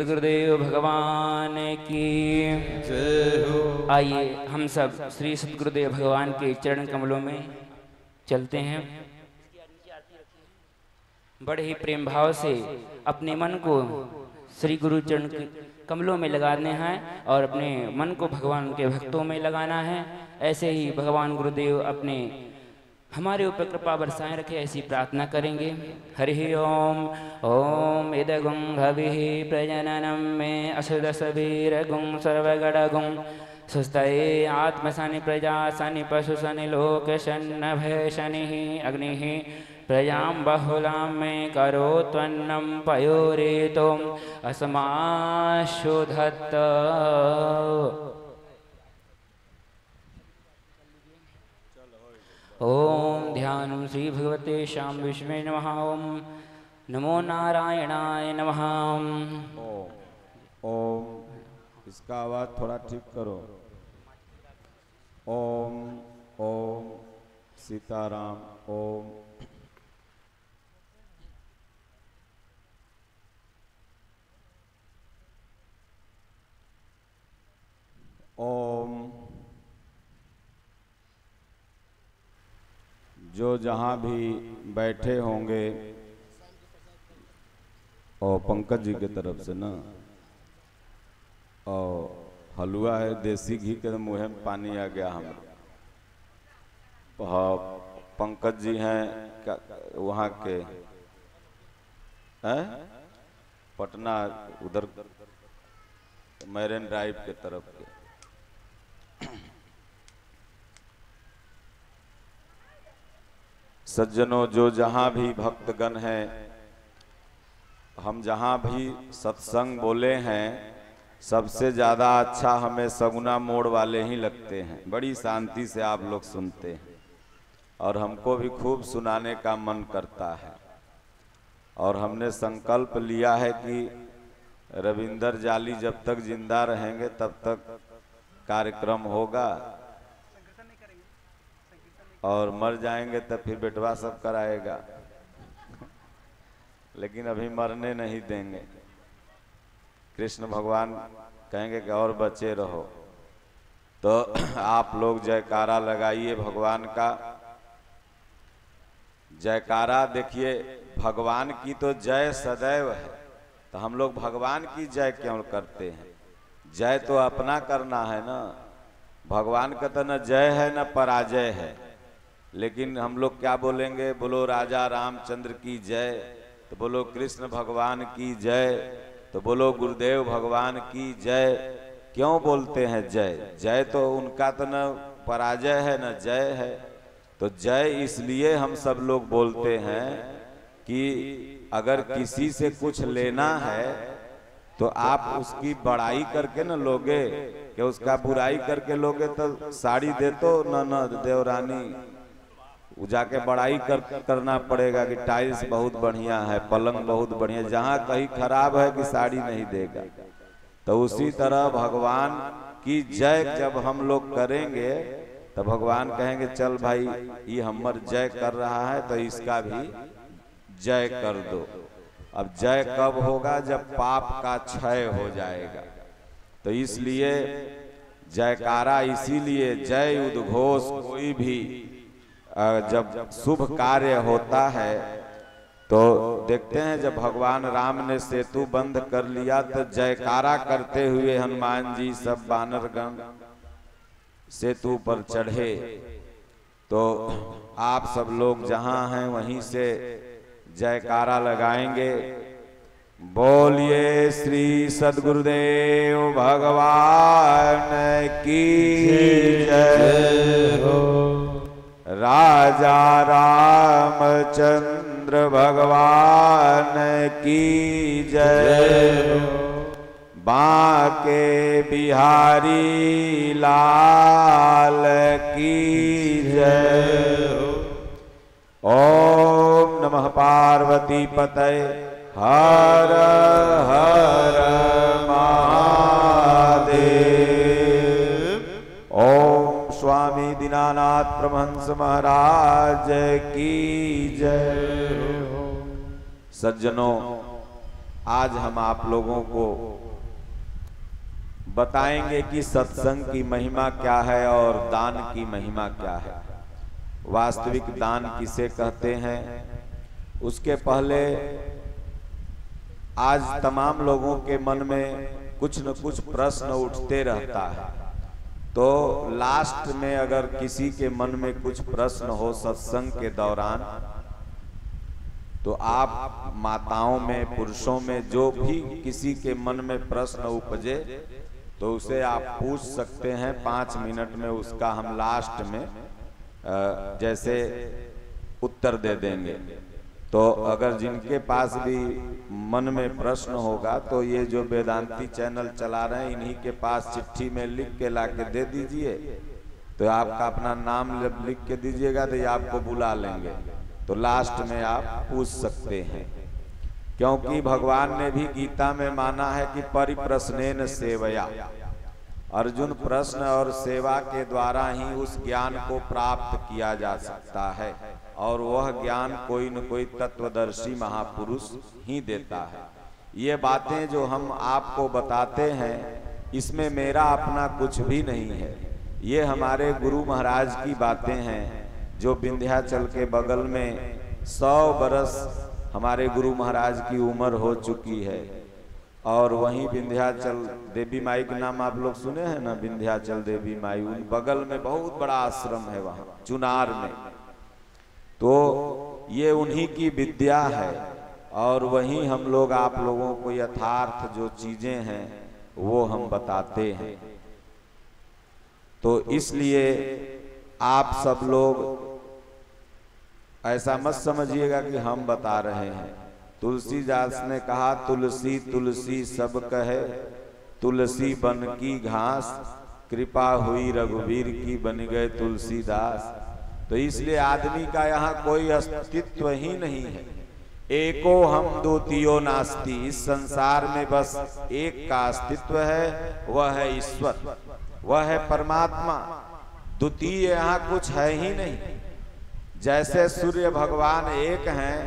सतगुरुदेव भगवान की। आइए, हम सब श्री सतगुरुदेव भगवान के चरण कमलों में चलते हैं। बड़े ही प्रेम भाव से अपने मन को श्री गुरु चरण कमलों में लगाने हैं और अपने मन को भगवान के भक्तों में लगाना है। ऐसे ही भगवान गुरुदेव अपने हमारे ऊपर कृपा बरसाएँ रखे, ऐसी प्रार्थना करेंगे। हरि ओम ओम इदगुं हवि प्रजननम में असुदसवीर गुं सर्वगणगुं सुस्तये आत्मसनि प्रजा सनि पशु सनि लोक शन्न भय शनि अग्नि। प्रजां बहुलां मे त्वन्नं पयोरेतोम्। अस्माशुधत्त। ओम ध्यान श्री भगवते श्याम विष्णु नमः। ओम नमो नारायणाय नमः। ओम ओम, इसका आवाज़ थोड़ा ठीक करो। ओम ओम, सीताराम, ओम। ओम जो जहाँ भी बैठे होंगे। और पंकज जी के तरफ़ से ना। और हलवा है, देसी घी के मुँह में पानी आ गया हम पंकज जी हैं वहाँ के, हैं? पटना उधर, मैरिन ड्राइव के तरफ़ के। सज्जनों, जो जहाँ भी भक्तगण हैं, हम जहाँ भी सत्संग बोले हैं, सबसे ज़्यादा अच्छा हमें सगुना मोड़ वाले ही लगते हैं। बड़ी शांति से आप लोग सुनते हैं और हमको भी खूब सुनाने का मन करता है। और हमने संकल्प लिया है कि रविंदर जाली जब तक ज़िंदा रहेंगे, तब तक कार्यक्रम होगा। और मर जाएँगे तो फिर बेटवा सब कराएगा। लेकिन अभी मरने नहीं देंगे। कृष्ण भगवान कहेंगे कि और बचे रहो। तो आप लोग जयकारा लगाइए भगवान का। जयकारा देखिए, भगवान की तो जय सदैव है। तो हम लोग भगवान की जय क्यों करते हैं? जय तो अपना करना है ना। भगवान का तो न जय है, न पराजय है। लेकिन हम लोग क्या बोलेंगे? बोलो, राजा रामचंद्र की जय। तो बोलो, कृष्ण भगवान की जय। तो बोलो, गुरुदेव भगवान की जय। क्यों बोलते हैं जय? जय तो उनका तो न पराजय है, न जय है। तो जय इसलिए हम सब लोग बोलते हैं कि अगर किसी से कुछ लेना है तो आप उसकी बड़ाई करके न लोगे। कि उसका बुराई करके लोगे तो साड़ी दे तो न न, देवरानी। वो जाके बड़ाई कर, करना पड़ेगा कि टाइल्स बहुत बढ़िया है पलंग बहुत बढ़िया जहाँ कहीं खराब है कि साड़ी नहीं देगा। तो उसी तरह भगवान की जय जब हम लोग करेंगे तो भगवान कहेंगे चल भाई ये हमर जय कर रहा है तो इसका भी जय कर दो। अब जय कब होगा जब पाप का क्षय हो जाएगा। तो इसलिए जयकारा इसीलिए जय उद्घोष कोई भी जब शुभ कार्य होता है तो देखते हैं जब भगवान राम ने सेतु बंद कर लिया तो जयकारा करते हुए हनुमान जी सब बानरगण सेतु पर चढ़े। तो आप सब लोग जहाँ हैं, वहीं से जयकारा लगाएँगे। बोलिए श्री सदगुरुदेव भगवान की जय हो। राजा रामचंद्र भगवान की जय। बाके बिहारी लाल की जय। ओम नमः पार्वती पतय। हर हर। दीनानाथ प्रमहंस महाराज की जय। हो सज्जनों, आज हम आप लोगों को बताएँगे कि सत्संग की महिमा क्या है और दान की महिमा क्या है। वास्तविक दान किसे कहते हैं? उसके पहले आज तमाम लोगों के मन में कुछ न कुछ प्रश्न उठते रहता है। तो लास्ट में अगर किसी के मन में कुछ प्रश्न हो सत्संग के दौरान तो आप माताओं में, पुरुषों में जो भी किसी के मन में प्रश्न उपजे तो उसे आप पूछ सकते हैं पाँच मिनट में उसका हम लास्ट में जैसे उत्तर दे देंगे। तो अगर जिनके पास भी मन में प्रश्न होगा तो ये जो वेदांती चैनल चला रहे हैं, इन्हीं के पास चिट्ठी में लिख के ला के दे दीजिए। तो आपका अपना नाम लिख के दीजिएगा तो ये आपको बुला लेंगे। तो लास्ट में आप पूछ सकते हैं। क्योंकि भगवान ने भी गीता में माना है कि परिप्रश्न सेवया। अर्जुन प्रश्न और सेवा के द्वारा ही उस ज्ञान को प्राप्त किया जा सकता है। और वह ज्ञान कोई न कोई तत्वदर्शी महापुरुष ही देता है। ये बातें जो हम आपको बताते हैं, इसमें मेरा अपना कुछ भी नहीं है। ये हमारे गुरु महाराज की बातें हैं, जो विंध्याचल के बगल में सौ बरस हमारे गुरु महाराज की उम्र हो चुकी है। और वहीं विंध्याचल देवी माई का नाम आप लोग सुने हैं ना? विंध्याचल देवी माई, उन बगल में बहुत बड़ा आश्रम है वहाँ, चुनार में। तो ये उन्हीं की विद्या है। और वहीं हम लोग आप लोगों को यथार्थ जो चीज़ें हैं, वो हम बताते हैं। तो इसलिए आप सब लोग ऐसा मत समझिएगा कि हम बता रहे हैं। तुलसी तुलसीदास ने कहा, तुलसी तुलसी सब कहे, तुलसी बन की घास, कृपा हुई रघुवीर की बन गए तुलसीदास। तो इसलिए आदमी का यहाँ कोई अस्तित्व ही नहीं है। एको हम दो तियो नास्ती। इस संसार में बस एक का अस्तित्व है वह है ईश्वर। वह है परमात्मा। द्वितीय यहाँ कुछ है ही नहीं। जैसे सूर्य भगवान एक हैं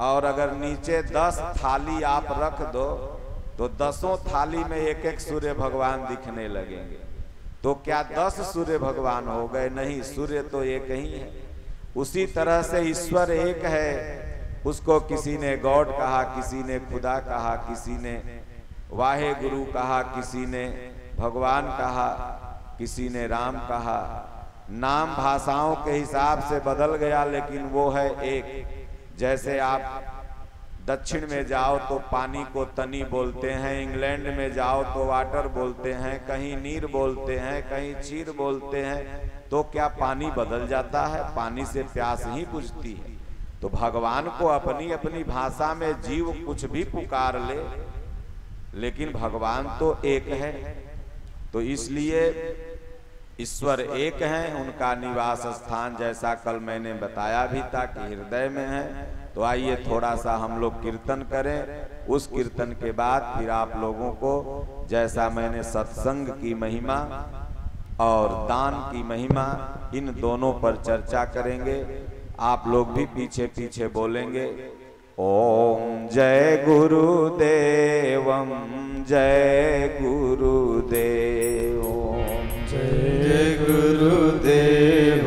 और अगर नीचे दस थाली आप रख दो तो दसों थाली में एक एक सूर्य भगवान दिखने लगेंगे। तो क्या दस सूर्य भगवान हो गए? नहीं, सूर्य तो एक ही है। उसी तरह से ईश्वर एक है। उसको किसी ने गॉड कहा, किसी ने खुदा कहा, किसी ने वाहे गुरु कहा, किसी ने भगवान कहा, किसी ने राम कहा। नाम भाषाओं के हिसाब से बदल गया, लेकिन वो है एक। जैसे आप दक्षिण में जाओ तो पानी को तनी बोलते हैं, इंग्लैंड में जाओ तो वाटर बोलते हैं, कहीं नीर बोलते हैं, कहीं चीर बोलते हैं तो क्या पानी बदल जाता है? पानी से प्यास ही बुझती है। तो भगवान को अपनी अपनी भाषा में जीव कुछ भी पुकार ले, लेकिन भगवान तो एक है। तो इसलिए ईश्वर एक हैं, उनका निवास स्थान जैसा कल मैंने बताया भी था कि हृदय में है। तो आइए थोड़ा सा हम लोग कीर्तन करें। उस कीर्तन के बाद फिर आप लोगों को, जैसा मैंने सत्संग की महिमा और दान की महिमा, इन दोनों पर चर्चा करेंगे। आप लोग भी पीछे पीछे बोलेंगे। ओम जय गुरुदेव जय गुरुदेव। जय गुरुदेव।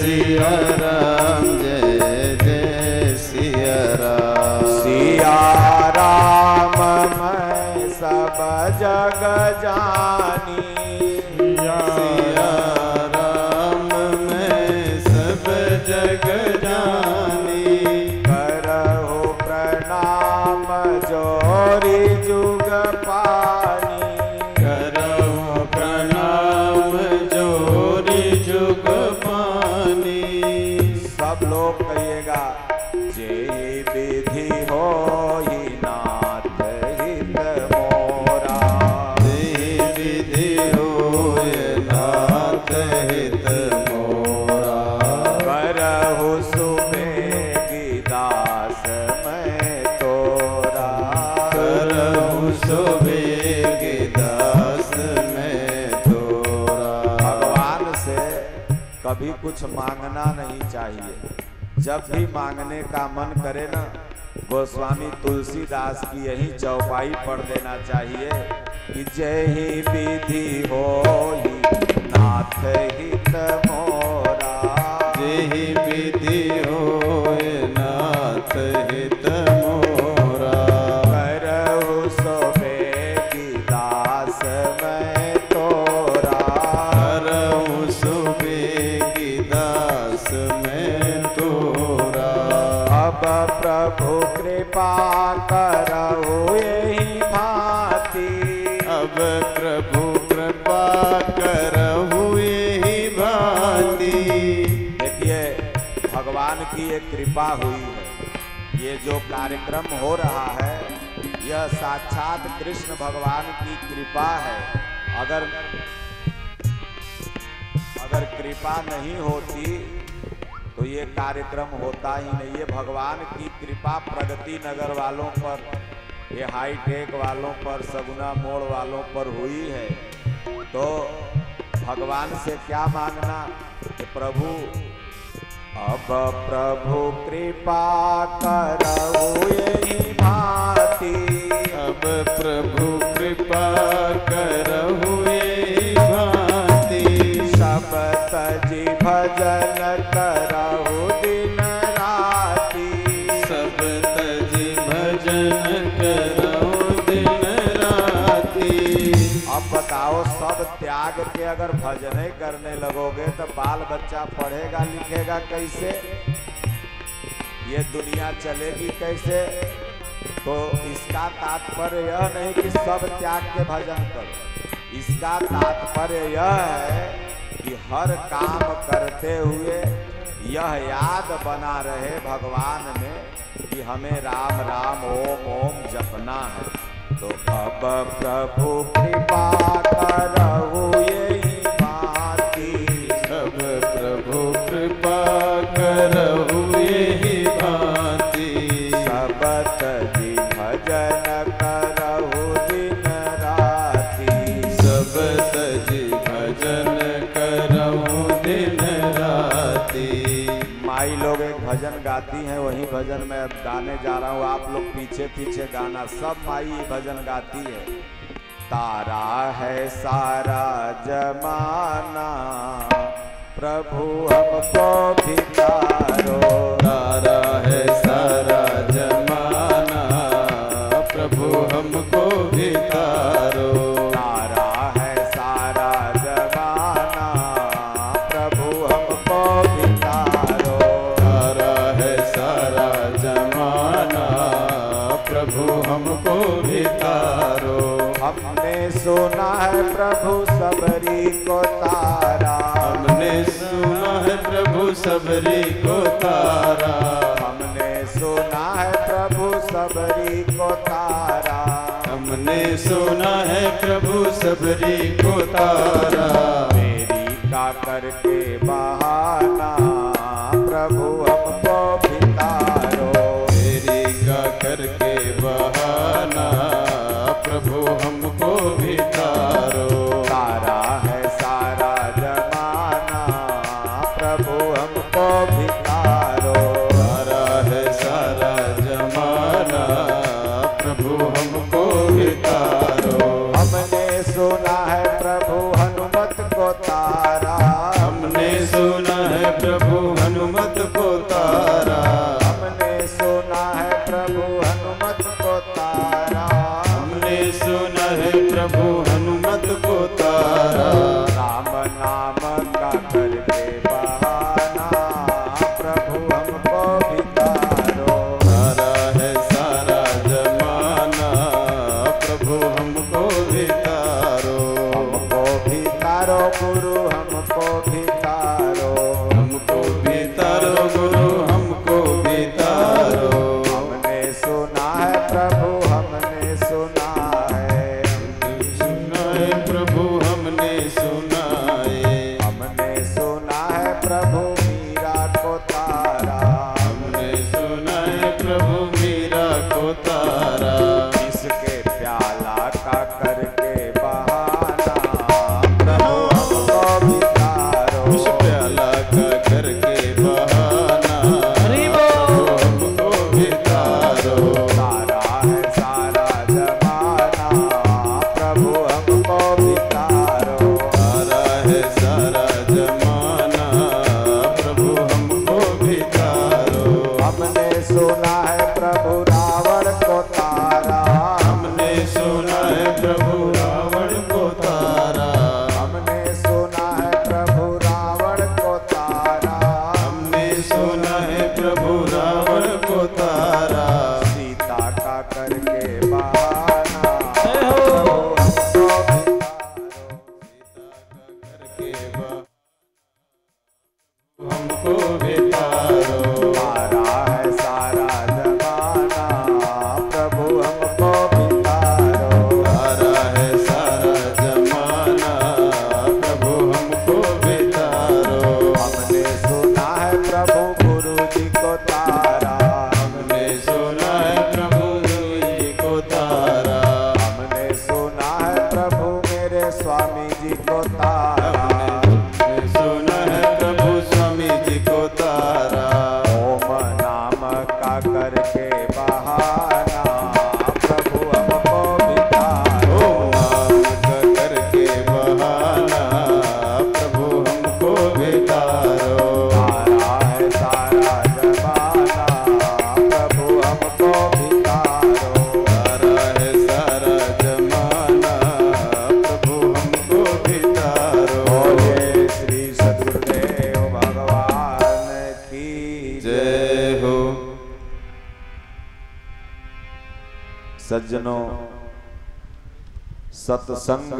सिया कुछ मांगना नहीं चाहिए। जब भी मांगने का मन करे ना, गोस्वामी तुलसीदास की यही चौपाई पढ़ देना चाहिए कि जय ही विधि हो ही नाथ हित मोरा जो कार्यक्रम हो रहा है, यह साक्षात कृष्ण भगवान की कृपा है। अगर अगर कृपा नहीं होती तो ये कार्यक्रम होता ही नहीं। ये भगवान की कृपा प्रगति नगर वालों पर, ये हाईटेक वालों पर, सगुना मोड़ वालों पर हुई है। तो भगवान से क्या मांगना कि प्रभु अब प्रभु कृपा करो यही भांति। अब प्रभु कृपा करो यही भांति। सब तजी भजन करो त्याग के अगर भजन करने लगोगे तो बाल बच्चा पढ़ेगा लिखेगा कैसे? ये दुनिया चलेगी कैसे? तो इसका तात्पर्य यह नहीं कि सब त्याग के भजन करो। इसका तात्पर्य यह है कि हर काम करते हुए यह याद बना रहे भगवान में कि हमें राम राम, ओम ओम जपना है। तो अब प्रभु कृपा करहु यही भांति अब प्रभु कृपा करहु यही भांति। सब तजी भजन करहु दिन राति। सब तजी भजन करहु दिन राति। माई लोग एक भजन गाती हैं वही भजन मैं गाने जा रहा हूँ, आप लोग पीछे पीछे गाना सब माई भजन गाती है। तारा है सारा जमाना, प्रभु हमको तारो तारा है सारा जमाना। सबरी को तारा। हमने सुना है प्रभु सबरी को तारा। हमने सुना है प्रभु सबरी को तारा।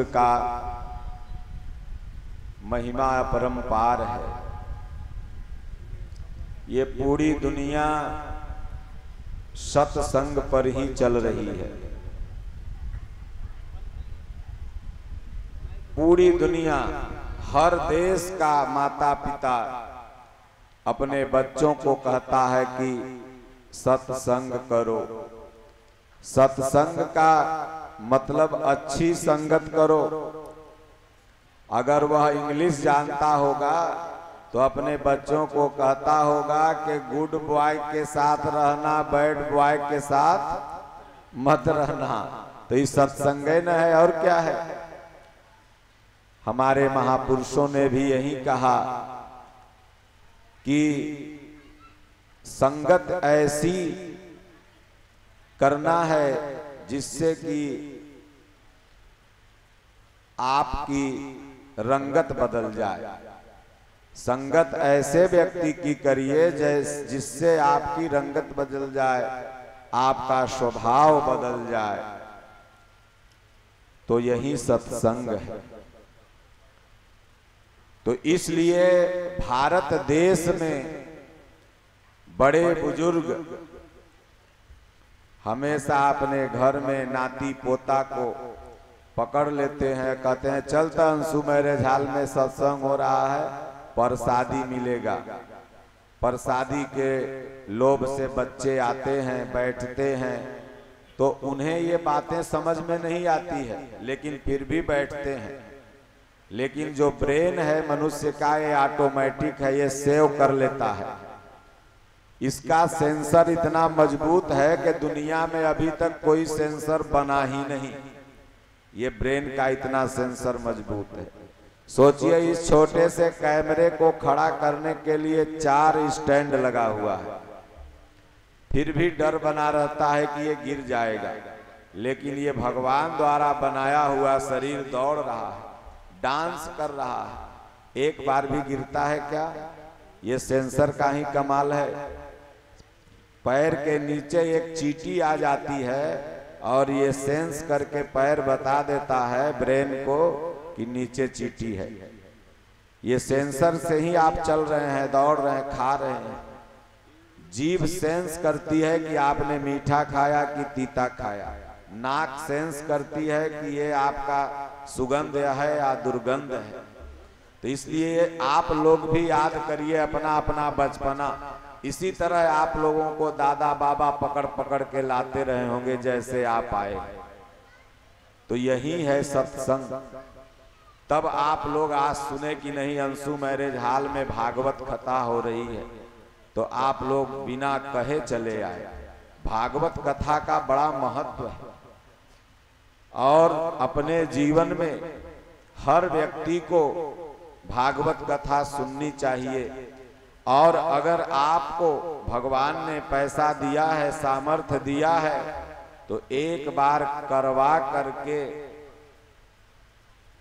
सत्संग का महिमा परम्पार है। ये पूरी दुनिया सत्संग पर ही चल रही है। पूरी दुनिया, हर देश का माता पिता अपने बच्चों को कहता है कि सत्संग करो। सत्संग का मतलब अच्छी संगत करो। अगर वह इंग्लिश जानता होगा तो अपने बच्चों को कहता होगा कि गुड बॉय के साथ रहना बैड बॉय के साथ मत रहना। तो ये सत्संग न है, और क्या है? हमारे महापुरुषों ने भी यही कहा कि संगत ऐसी करना है जिससे कि आपकी रंगत बदल जाए। संगत ऐसे व्यक्ति की करिए जिससे आपकी रंगत बदल जाए, आपका स्वभाव बदल जाए। तो यही सत्संग है। तो इसलिए भारत देश में बड़े बुज़ुर्ग हमेशा अपने घर में नाती पोता को पकड़ लेते हैं, कहते हैं चलता अंशु मेरे झाल में सत्संग हो रहा है, प्रसादी मिलेगा। प्रसादी के लोभ से बच्चे आते हैं, बैठते हैं तो उन्हें ये बातें समझ में नहीं आती है, लेकिन फिर भी बैठते हैं। लेकिन जो ब्रेन है मनुष्य का, ये ऑटोमेटिक है, ये सेव कर लेता है। इसका सेंसर इतना मज़बूत है कि दुनिया में अभी तक कोई सेंसर बना ही नहीं। ये ब्रेन का इतना सेंसर मज़बूत है। सोचिए, इस छोटे से कैमरे को खड़ा करने के लिए चार स्टैंड लगा हुआ है। फिर भी डर बना रहता है कि ये गिर जाएगा। लेकिन ये भगवान द्वारा बनाया हुआ शरीर दौड़ रहा है, डांस कर रहा है। एक बार भी गिरता है क्या? ये सेंसर का ही कमाल है। पैर के नीचे एक चीटी आ जाती है और ये सेंस करके पैर बता देता है ब्रेन को कि नीचे चीटी है। ये सेंसर से ही आप चल रहे हैं, दौड़ रहे हैं, खा रहे हैं। जीभ सेंस करती है कि आपने मीठा खाया कि तीता खाया। नाक सेंस करती है कि ये आपका सुगंध है या दुर्गंध है। तो इसलिए आप लोग भी याद करिए अपना अपना बचपना। इसी तरह आप लोगों को दादा बाबा पकड़ पकड़ के लाते रहे होंगे जैसे आप आए। तो यही है सत्संग। तब आप लोग आज सुने कि नहीं, अंशु मैरिज हाल में भागवत कथा हो रही है। तो आप लोग बिना कहे चले आए। भागवत कथा का बड़ा महत्व है। और अपने जीवन में हर व्यक्ति को भागवत कथा सुननी चाहिए। और अगर आपको भगवान ने पैसा दिया है, सामर्थ्य दिया है तो एक बार करवा करके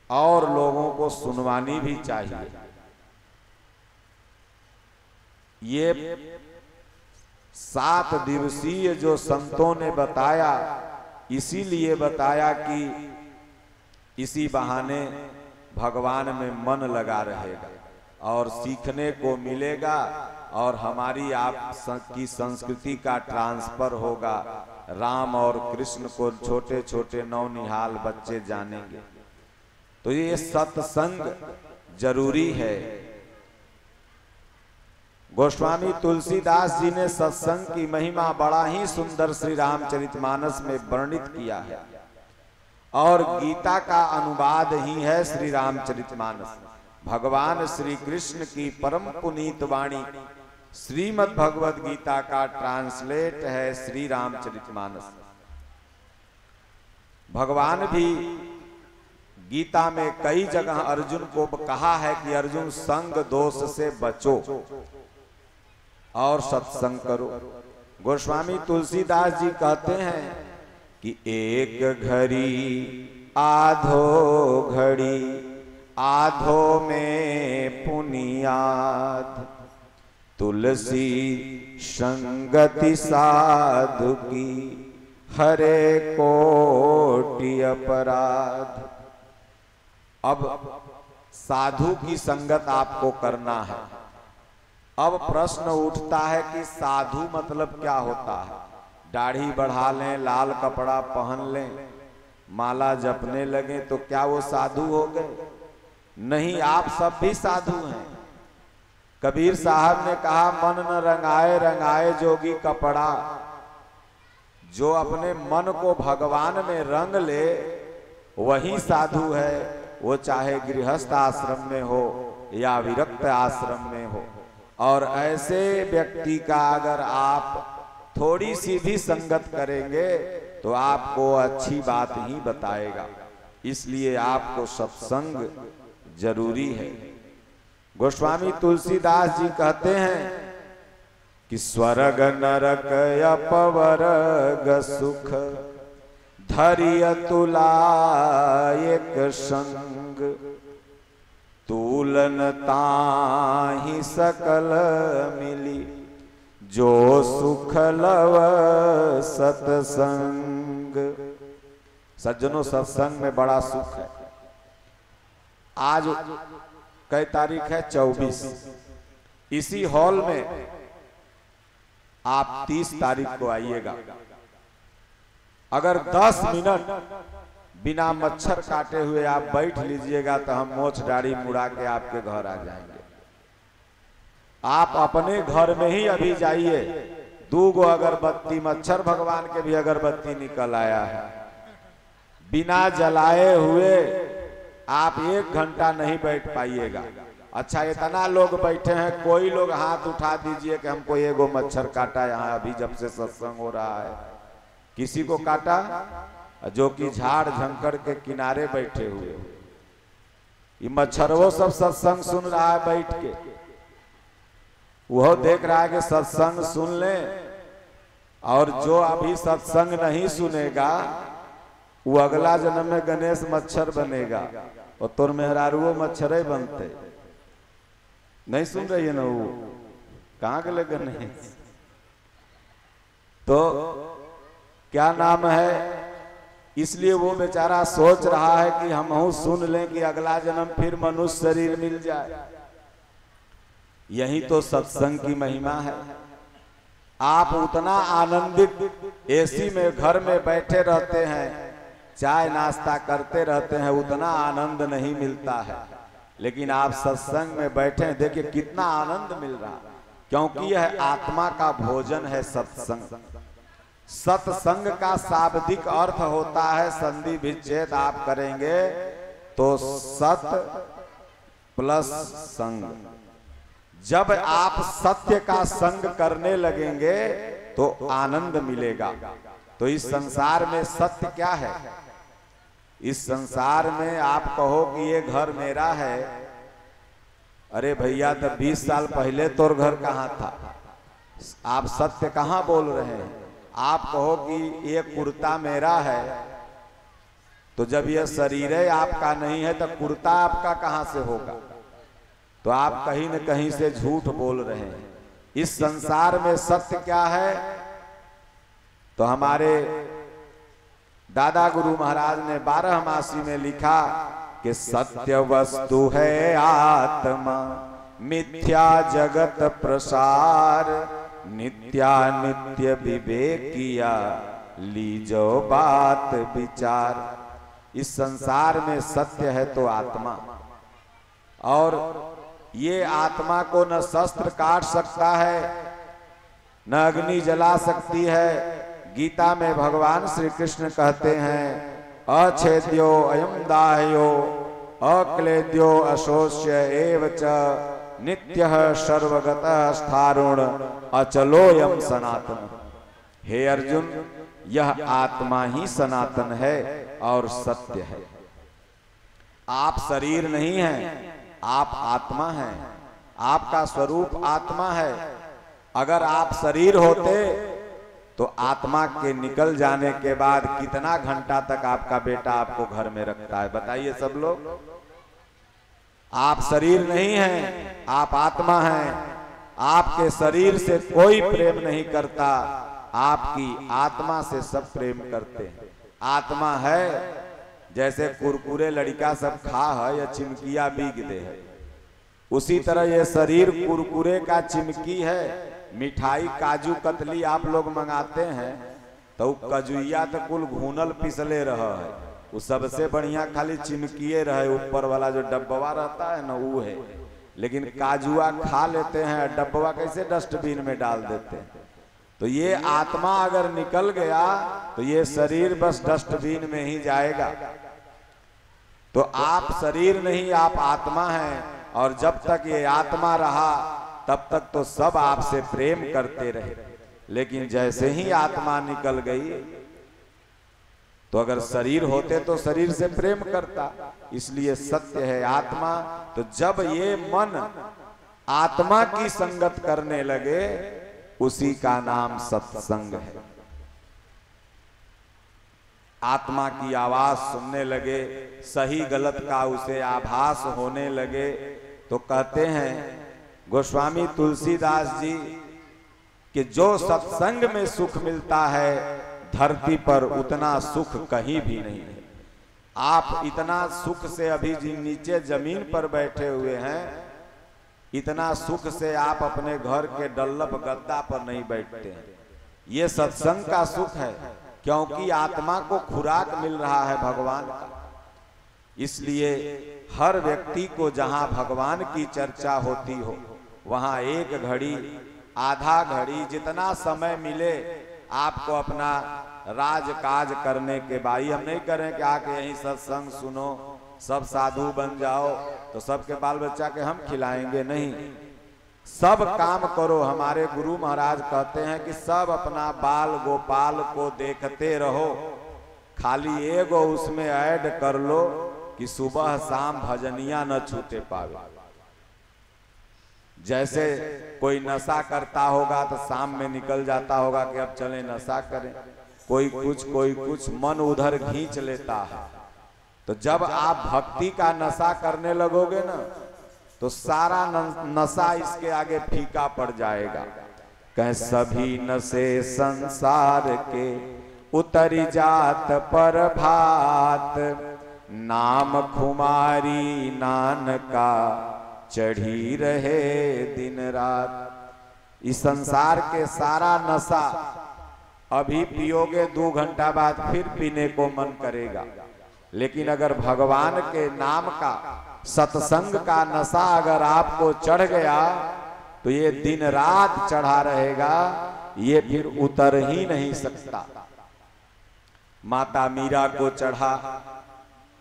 और लोगों को सुनवानी भी चाहिए। ये सात दिवसीय जो संतों ने बताया, इसीलिए बताया कि इसी बहाने भगवान में मन लगा रहेगा। और सीखने को मिलेगा और हमारी आप की संस्कृति का ट्रांसफ़र होगा। राम और कृष्ण को छोटे छोटे नौनिहाल बच्चे जानेंगे। तो ये सत्संग ज़रूरी है। गोस्वामी तुलसीदास जी ने सत्संग की महिमा बड़ा ही सुंदर श्री रामचरितमानस में वर्णित किया है। और गीता का अनुवाद ही है श्री रामचरितमानस भगवान श्री कृष्ण की परम पुनीत वाणी श्रीमद् भगवद गीता का ट्रांसलेट है श्री रामचरितमानस। भगवान भी गीता में कई जगह अर्जुन को कहा है कि अर्जुन, संग दोष से बचो और सत्संग करो। गोस्वामी तुलसीदास जी कहते हैं कि एक घड़ी, आधो घड़ी आधो में पुनियाद, तुलसी संगति साधु की हरे कोटि अपराध। अब साधु की संगत आपको करना है। अब प्रश्न उठता है कि साधु मतलब क्या होता है? दाढ़ी बढ़ा लें, लाल कपड़ा पहन लें, माला जपने लगे तो क्या वो साधु हो गए? नहीं, आप सब भी साधु हैं। कबीर साहब ने कहा, मन न रंगाए रंगाए जोगी कपड़ा। जो अपने मन को भगवान में रंग ले, वही साधु है। वो चाहे गृहस्थ आश्रम में हो या विरक्त आश्रम में हो। और ऐसे व्यक्ति का अगर आप थोड़ी सी भी संगत करेंगे तो आपको अच्छी बात ही बताएगा। इसलिए आपको सत्संग ज़रूरी है। गोस्वामी तुलसीदास जी कहते हैं कि स्वर्ग नरक अपवर्ग सुख धैर्य तुला एक संग। तूलन ताही सकल मिली, जो सुख लव सतसंग। सज्जनों, सत्संग में बड़ा सुख है। आज कई तारीख है? चौबीस। इसी हॉल में आप तीस तारीख को आइएगा। अगर दस मिनट बिना मच्छर काटे हुए आप बैठ लीजिएगा तो हम मोछ दाढ़ी मुड़ा के आपके घर आ जाएँगे। आप अपने घर में ही अभी जाइए। दो गो अगरबत्ती, मच्छर भगवान के भी अगरबत्ती निकल आया है। बिना जलाए हुए आप एक घंटा नहीं बैठ पाइएगा। अच्छा इतना लोग बैठे हैं, कोई लोग हाथ उठा दीजिए कि हमको एगो मच्छर काटा यहाँ अभी जब से सत्संग हो रहा है। किसी को काटा? जो कि झाड़ झंकर के किनारे बैठे हुए। ये मच्छरवो सब सत्संग सुन रहा है बैठ के। वह देख रहा है कि सत्संग सुन ले। और जो अभी सत्संग नहीं सुनेगा, वो अगला जन्म में गणेश मच्छर बनेगा। और तोर मेहरारुओ मच्छर बनते। नहीं सुन रही है ना वो? कहाँ के लगे गणेश तो क्या नाम है? इसलिए वो बेचारा सोच रहा है कि हम सुन लें कि अगला जन्म फिर मनुष्य शरीर मिल जाए। यही तो सत्संग की महिमा है। आप उतना आनंदित एसी में, घर में बैठे रहते हैं। चाय नाश्ता करते रहते हैं, उतना आनंद नहीं मिलता है। लेकिन आप सत्संग में बैठे देखिए कितना आनंद मिल रहा क्योंकि यह आत्मा का भोजन है सत्संग। सत्संग का शाब्दिक अर्थ होता है, संधि विच्छेद आप करेंगे तो सत प्लस संग। जब आप सत्य का संग करने लगेंगे तो आनंद मिलेगा। तो इस संसार में सत्य क्या है? इस संसार में आप कहो कि ये घर मेरा है। अरे भैया तो 20 साल पहले तोर घर कहाँ था? आप सत्य कहाँ बोल रहे हैं? आप कहो कि ये कुर्ता मेरा है। तो जब यह शरीर आपका नहीं है तो कुर्ता आपका कहाँ से होगा? तो आप कहीं न कहीं से झूठ बोल रहे हैं। इस संसार में सत्य क्या है? तो हमारे दादा गुरु महाराज ने बारह मासी में लिखा कि सत्य वस्तु है आत्मा, मिथ्या जगत प्रसार नित्या नित्य विवेकिया, लीजो बात विचार। इस संसार में सत्य है तो आत्मा। और ये आत्मा को न शस्त्र काट सकता है, न अग्नि जला सकती है गीता में भगवान श्री कृष्ण कहते हैं, अछेद्यो अयम दाह्यो, अक्लेद्यो अशोष्य एव च, नित्य सर्वगत स्थारुण अचलोयम सनातन। हे अर्जुन, यह आत्मा ही सनातन है और सत्य है। आप शरीर नहीं हैं, आप आत्मा हैं, आपका स्वरूप आत्मा है। अगर आप शरीर होते तो आत्मा के निकल जाने के बाद कितना घंटा तक आपका बेटा आपको घर में रखता है? बताइए सब लोग। आप शरीर नहीं हैं, आप आत्मा हैं। आपके शरीर से कोई प्रेम नहीं करता। आपकी आत्मा से सब प्रेम करते हैं। आत्मा है, जैसे कुरकुरे लड़का सब खा है या चिमकिया बीग दे है। उसी तरह ये शरीर कुरकुरे का चिमकी है। मिठाई, काजू, कतली आप लोग मंगाते हैं तो कजुइया तो कुल घूनल पिसले रहा है। वो सबसे बढ़िया खाली चिमकिए रहे, ऊपर वाला जो डब्बवा रहता है ना, वो है। लेकिन काजुआ खा लेते हैं, डब्बवा कैसे डस्टबिन में डाल देते हैं? तो ये आत्मा अगर निकल गया तो ये शरीर बस डस्टबिन में ही जाएगा। तो आप शरीर नहीं, आप आत्मा हैं, और जब तक ये आत्मा रहा तब तक तो सब आपसे प्रेम करते रहे। लेकिन जैसे ही आत्मा निकल गई तो अगर शरीर होते तो शरीर से प्रेम करता। इसलिए सत्य है आत्मा। तो जब ये मन आत्मा की संगत करने लगे, उसी का नाम सत्संग है। आत्मा की आवाज़ सुनने लगे, सही गलत का उसे आभास होने लगे तो कहते हैं गोस्वामी तुलसीदास जी, कि जो सत्संग में सुख मिलता है, धरती पर उतना सुख कहीं भी नहीं है। आप इतना सुख से अभी जी नीचे ज़मीन पर बैठे हुए हैं, इतना सुख से आप अपने घर के डल्लभ गद्दा पर नहीं बैठते हैं। ये सत्संग का सुख है, क्योंकि आत्मा को खुराक मिल रहा है भगवान का। इसलिए हर व्यक्ति को जहाँ भगवान की चर्चा होती हो वहाँ एक घड़ी, आधा घड़ी जितना समय मिले, आपको अपना राज काज करने के भाई हम नहीं करें कि आके यही सत्संग सुनो, सब साधु बन जाओ तो सबके बाल बच्चा के हम खिलाएँगे। नहीं। सब काम करो। हमारे गुरु महाराज कहते हैं कि सब अपना बाल गोपाल को देखते रहो। खाली एगो उसमें ऐड कर लो कि सुबह शाम भजनिया न छूटे पावे। जैसे कोई नशा करता होगा तो शाम में निकल जाता होगा कि अब चले नशा करें। कोई कुछ कोई कुछ मन उधर खींच लेता है। तो जब आप भक्ति का नशा करने लगोगे ना तो सारा नशा इसके आगे फीका पड़ जाएगा। कह, सभी नशे संसार के उतरी जात पर भात, नाम खुमारी नान का चढ़ी रहे दिन रात। इस संसार के सारा नशा अभी पियोगे दो घंटा बाद फिर पीने को मन करेगा। लेकिन अगर भगवान के नाम का, सत्संग का नशा अगर आपको चढ़ गया तो ये दिन रात चढ़ा रहेगा, ये फिर उतर ही नहीं सकता। माता मीरा को चढ़ा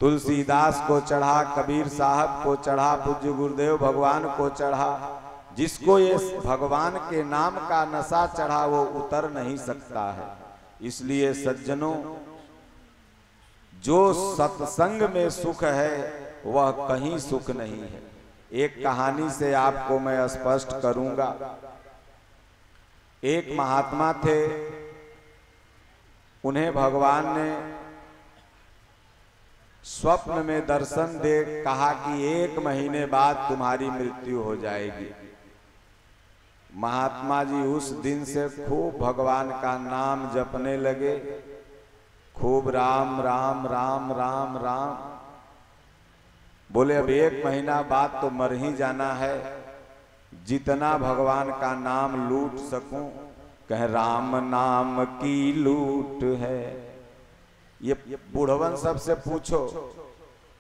तुलसीदास को चढ़ा, कबीर साहब को चढ़ा, पूज्य गुरुदेव भगवान को चढ़ा। जिसको ये भगवान के नाम का नशा चढ़ा, वो उतर नहीं सकता है। इसलिए सज्जनों, जो सत्संग में सुख है, वह कहीं सुख नहीं है। एक कहानी से आपको मैं स्पष्ट करूँगा। एक महात्मा थे, उन्हें भगवान ने स्वप्न में दर्शन दे कहा कि एक महीने बाद तुम्हारी मृत्यु हो जाएगी। महात्मा जी उस दिन से खूब भगवान का नाम जपने लगे। खूब राम राम राम राम राम। बोले, अब एक महीना बाद तो मर ही जाना है। जितना भगवान का नाम लूट सकूँ, कह, राम नाम की लूट है। ये बूढ़वन सबसे पूछो,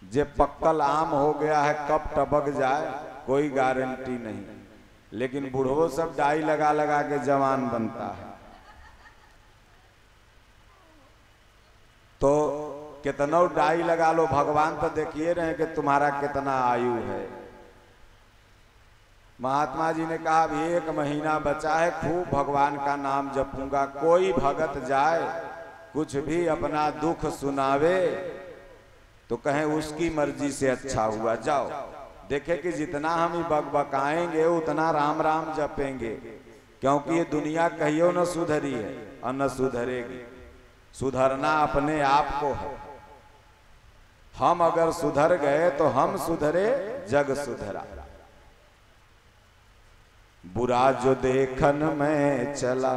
जे पक्कल आम हो गया है, कब टपक जाए? कोई गारंटी नहीं। लेकिन बूढ़ो सब डाई लगा लगा के जवान बनता है। तो कितना डाई लगा लो, भगवान तो देखिए रहे कि तुम्हारा कितना आयु है। महात्मा जी ने कहा अब एक महीना बचा है, खूब भगवान का नाम जपूँगा, कोई भगत जाए कुछ भी अपना दुख सुनावे तो कहें उसकी मर्ज़ी से अच्छा हुआ, जाओ। देखे कि जितना हम ही बकबकाएँगे उतना राम राम जपेंगे। क्योंकि ये दुनिया कहियो न सुधरी है, और न सुधरेगी। सुधरना अपने आप को है। हम अगर सुधर गए तो हम सुधरे, जग सुधरा। बुरा जो देखन में चला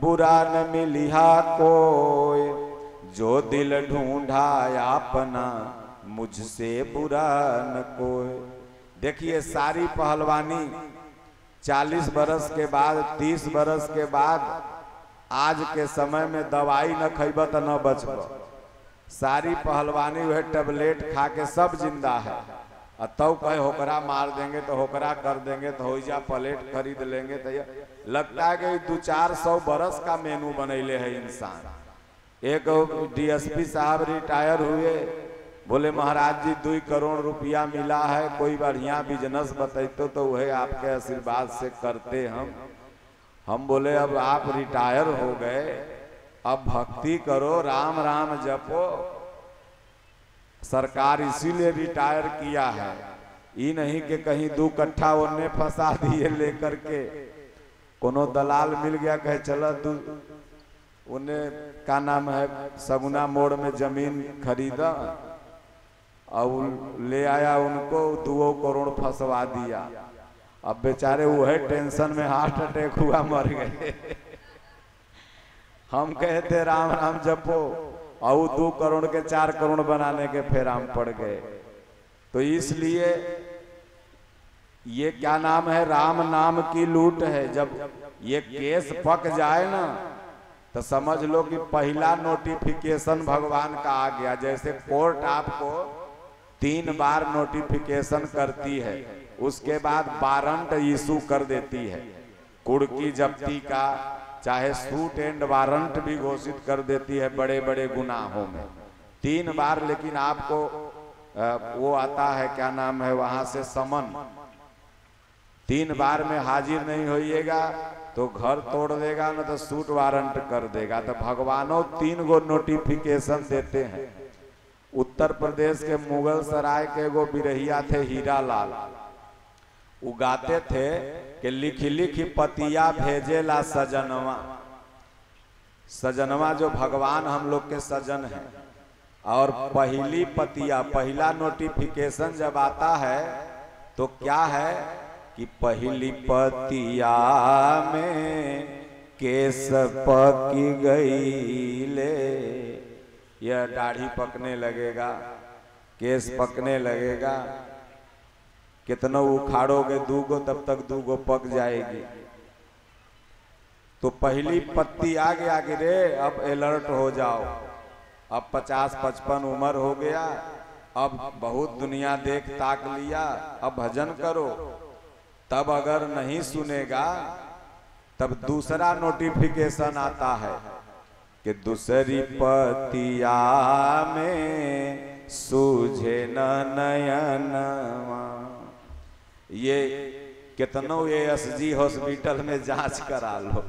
बुरा न मिलिहा कोई, जो दिल ढूंढा अपना मुझसे बुरा न कोई। देखिए, सारी पहलवानी चालीस बरस के बाद, तीस बरस के बाद, आज के समय में दवाई न खैब तो न बचब सारी पहलवानी वह टेबलेट खा के सब ज़िंदा है। तब कहे, होकरा मार देंगे तो होकरा कर देंगे तो हो जा प्लेट खरीद लेंगे तो लगता है कि दो चार सौ बरस का मेनू बनैले है इंसान। एक डीएसपी साहब रिटायर हुए, बोले, महाराज जी दो करोड़ रुपया मिला है, कोई बढ़िया बिज़नेस बतैतो तो वह आपके आशीर्वाद से करते हम। हम बोले, अब आप रिटायर हो गए, अब भक्ति करो, राम राम जपो। सरकार इसीलिए रिटायर किया है। ये नहीं कि कहीं दो कट्ठा उन्हें फंसा दिए लेकर के। कोनो दलाल मिल गया, कहे, चलो दू उन्हें का नाम है? सगुना मोड़ में ज़मीन खरीदा और ले आया उनको दो करोड़ फंसवा दिया। अब बेचारे वह टेंशन में हार्ट अटैक हुआ, मर गए। हम कहते, राम राम, जपो। और दो करोड़ के चार करोड़ बनाने के फिर हम पड़ गए। तो इसलिए ये क्या नाम है? राम नाम की लूट है। जब ये केस पक जाए ना तो समझ लो कि पहला नोटिफिकेशन भगवान का आ गया। जैसे कोर्ट आपको तीन बार नोटिफिकेशन करती है, उसके बाद वारंट इशू कर देती है। कुड़की जब्ती का, चाहे सूट एंड वारंट भी घोषित कर देती है बड़े बड़े गुनाहों में। तीन बार, लेकिन आपको वो आता है, क्या नाम है, वहाँ से समन। तीन बार में हाजिर नहीं होइएगा तो घर तोड़ देगा ना तो सूट वारंट कर देगा। तो भगवानों तीन गो नोटिफिकेशन देते हैं। उत्तर प्रदेश के मुगल सराय के गो बिरहिया थे हीरा लाल उगाते थे कि लिखी लिखी पतिया भेजेला सजनवा। सजनवा। जो भगवान हम लोग के सजन है। और पहली पतिया पहला नोटिफिकेशन जब आता है तो क्या है? कि पहली पतिया में केस पकी गई ले यह दाढ़ी पकने लगेगा, केस पकने लगेगा। कितना उखाड़ोगे, दूगो, तब तक दूगो पक जाएगी। तो पहली पत्ती आ गया कि रे, अब अलर्ट हो जाओ। अब पचास, पचपन उम्र हो गया, अब बहुत दुनिया देख, ताक लिया, अब भजन करो। तब अगर नहीं सुनेगा, तब दूसरा नोटिफिकेशन आता है कि दूसरी पतिया में सूझे न नयनवा ये कितनो ये एस जी हॉस्पिटल में जाँच करा लो।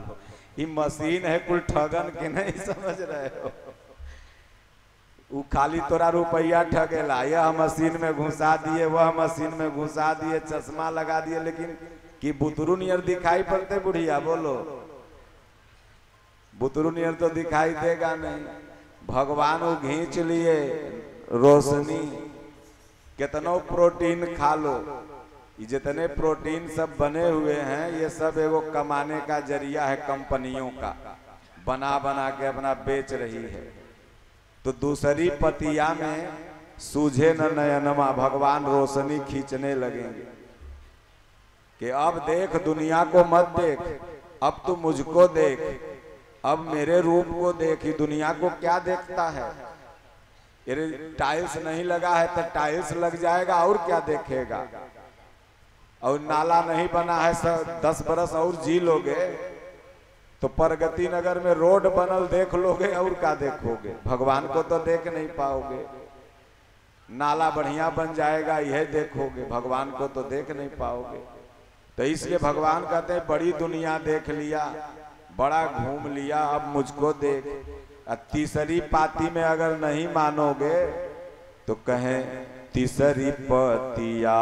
ये मशीन है कुल ठगन के नहीं समझ रहे हो? वो खाली तोरा रुपया ठगेला। यह मशीन में घुसा दिए वह मशीन में घुसा दिए, चश्मा लगा दिए, लेकिन कि बुतरू नियर दिखाई पड़ते बुढ़िया, बोलो। बुतरू नियर तो दिखाई देगा नहीं। भगवान वो घींच लिए रोशनी। कितनो प्रोटीन खा लो। जितने प्रोटीन सब बने हुए हैं, ये सब एगो कमाने का ज़रिया है कंपनियों का। बना बना के अपना बेच रही है। तो दूसरी पतिया में सूझे न नयनमा भगवान रोशनी खींचने लगेंगे कि अब देख, दुनिया को मत देख, अब तू मुझको देख, अब मेरे रूप को देख ही दुनिया को क्या देखता है? अरे टाइल्स नहीं लगा है तो टाइल्स लग जाएगा और क्या देखेगा? और नाला नहीं बना है सर दस बरस और जी लोगे? तो प्रगति नगर में रोड बनल देख लोगे और क्या देखोगे? भगवान को तो देख नहीं पाओगे। नाला बढ़िया बन जाएगा, यह देखोगे। भगवान को तो देख नहीं पाओगे। तो इसलिए भगवान कहते हैं, बड़ी दुनिया देख लिया, बड़ा घूम लिया, अब मुझको देख। तीसरी पाती में अगर नहीं मानोगे तो कहें, तीसरी पतिया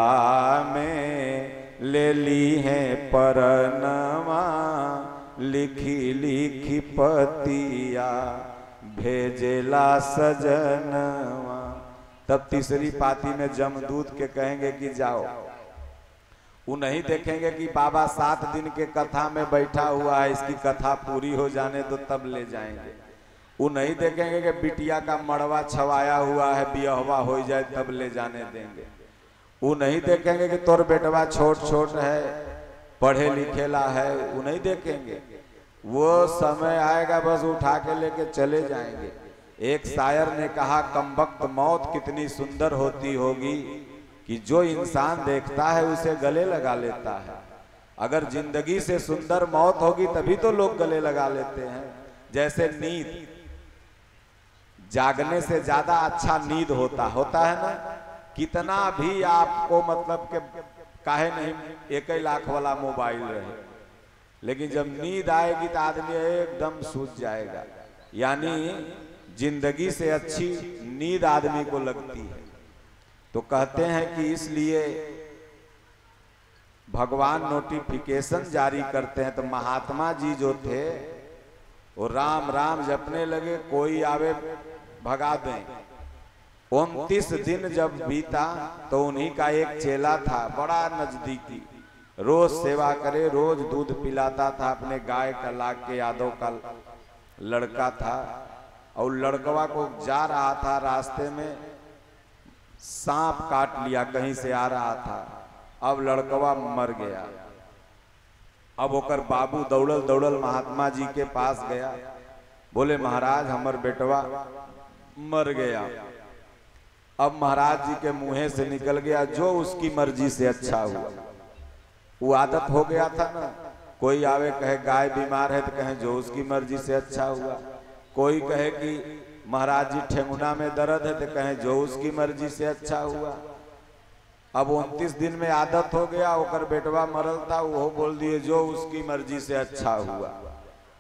में ले ली है परनमा। लिखी लिखी पतिया भेजेला सजनवा। तब तीसरी पाती में जमदूत के कहेंगे कि जाओ। वो नहीं देखेंगे कि बाबा सात दिन के कथा में बैठा हुआ है, इसकी कथा पूरी हो जाने तो तब ले जाएँगे। वो नहीं देखेंगे कि बिटिया का मड़वा छवाया हुआ है, बियहवा हो जाए तब ले जाने देंगे। वो नहीं देखेंगे कि तोर बेटवा छोट छोट है पढ़े लिखेला है, वो नहीं देखेंगे। वो समय आएगा, बस उठा के लेके चले जाएँगे। एक शायर ने कहा कमबख्त मौत कितनी सुंदर होती होगी कि जो इंसान देखता है, उसे गले लगा लेता है। अगर ज़िंदगी से सुंदर मौत होगी, तभी तो लोग गले लगा लेते हैं। जैसे नींद, जागने से ज़्यादा अच्छा नींद होता होता है ना? कितना भी आपको मतलब के काहे नहीं? एक ही लाख वाला मोबाइल रहे। लेकिन जब नींद आएगी तो आदमी एकदम सूझ जाएगा। यानी ज़िंदगी से अच्छी नींद आदमी को लगती है। तो कहते हैं कि इसलिए भगवान नोटिफिकेशन जारी करते हैं। तो महात्मा जी जो थे, वो राम राम जपने लगे, कोई आवे, भगा दें। उनतीस दिन जब बीता तो उन्हीं का एक चेला था, बड़ा नजदीकी। रोज सेवा करे, रोज दूध पिलाता था, अपने गाय का लाग के यादव का लड़का था और लड़कवा को जा रहा था रास्ते में, सांप काट लिया, कहीं से आ रहा था। अब लड़कवा मर गया। अब ओकर बाबू दौड़ल दौड़ल महात्मा जी के पास गया। बोले, महाराज, हमर बेटवा मर गया। अब महाराज जी के मुंहे से निकल गया, जो उसकी मर्ज़ी से अच्छा हुआ। वो आदत हो गया था ना। कोई आवे कहे गाय बीमार है तो कहे जो उसकी मर्ज़ी से अच्छा हुआ। कोई कहे कि महाराज जी ठेंगुना में दर्द है तो कहे जो उसकी मर्ज़ी से अच्छा हुआ। अब उनतीस दिन में आदत हो गया, ओकर बेटवा मरल था, वो बोल दिए, जो उसकी मर्ज़ी से अच्छा हुआ।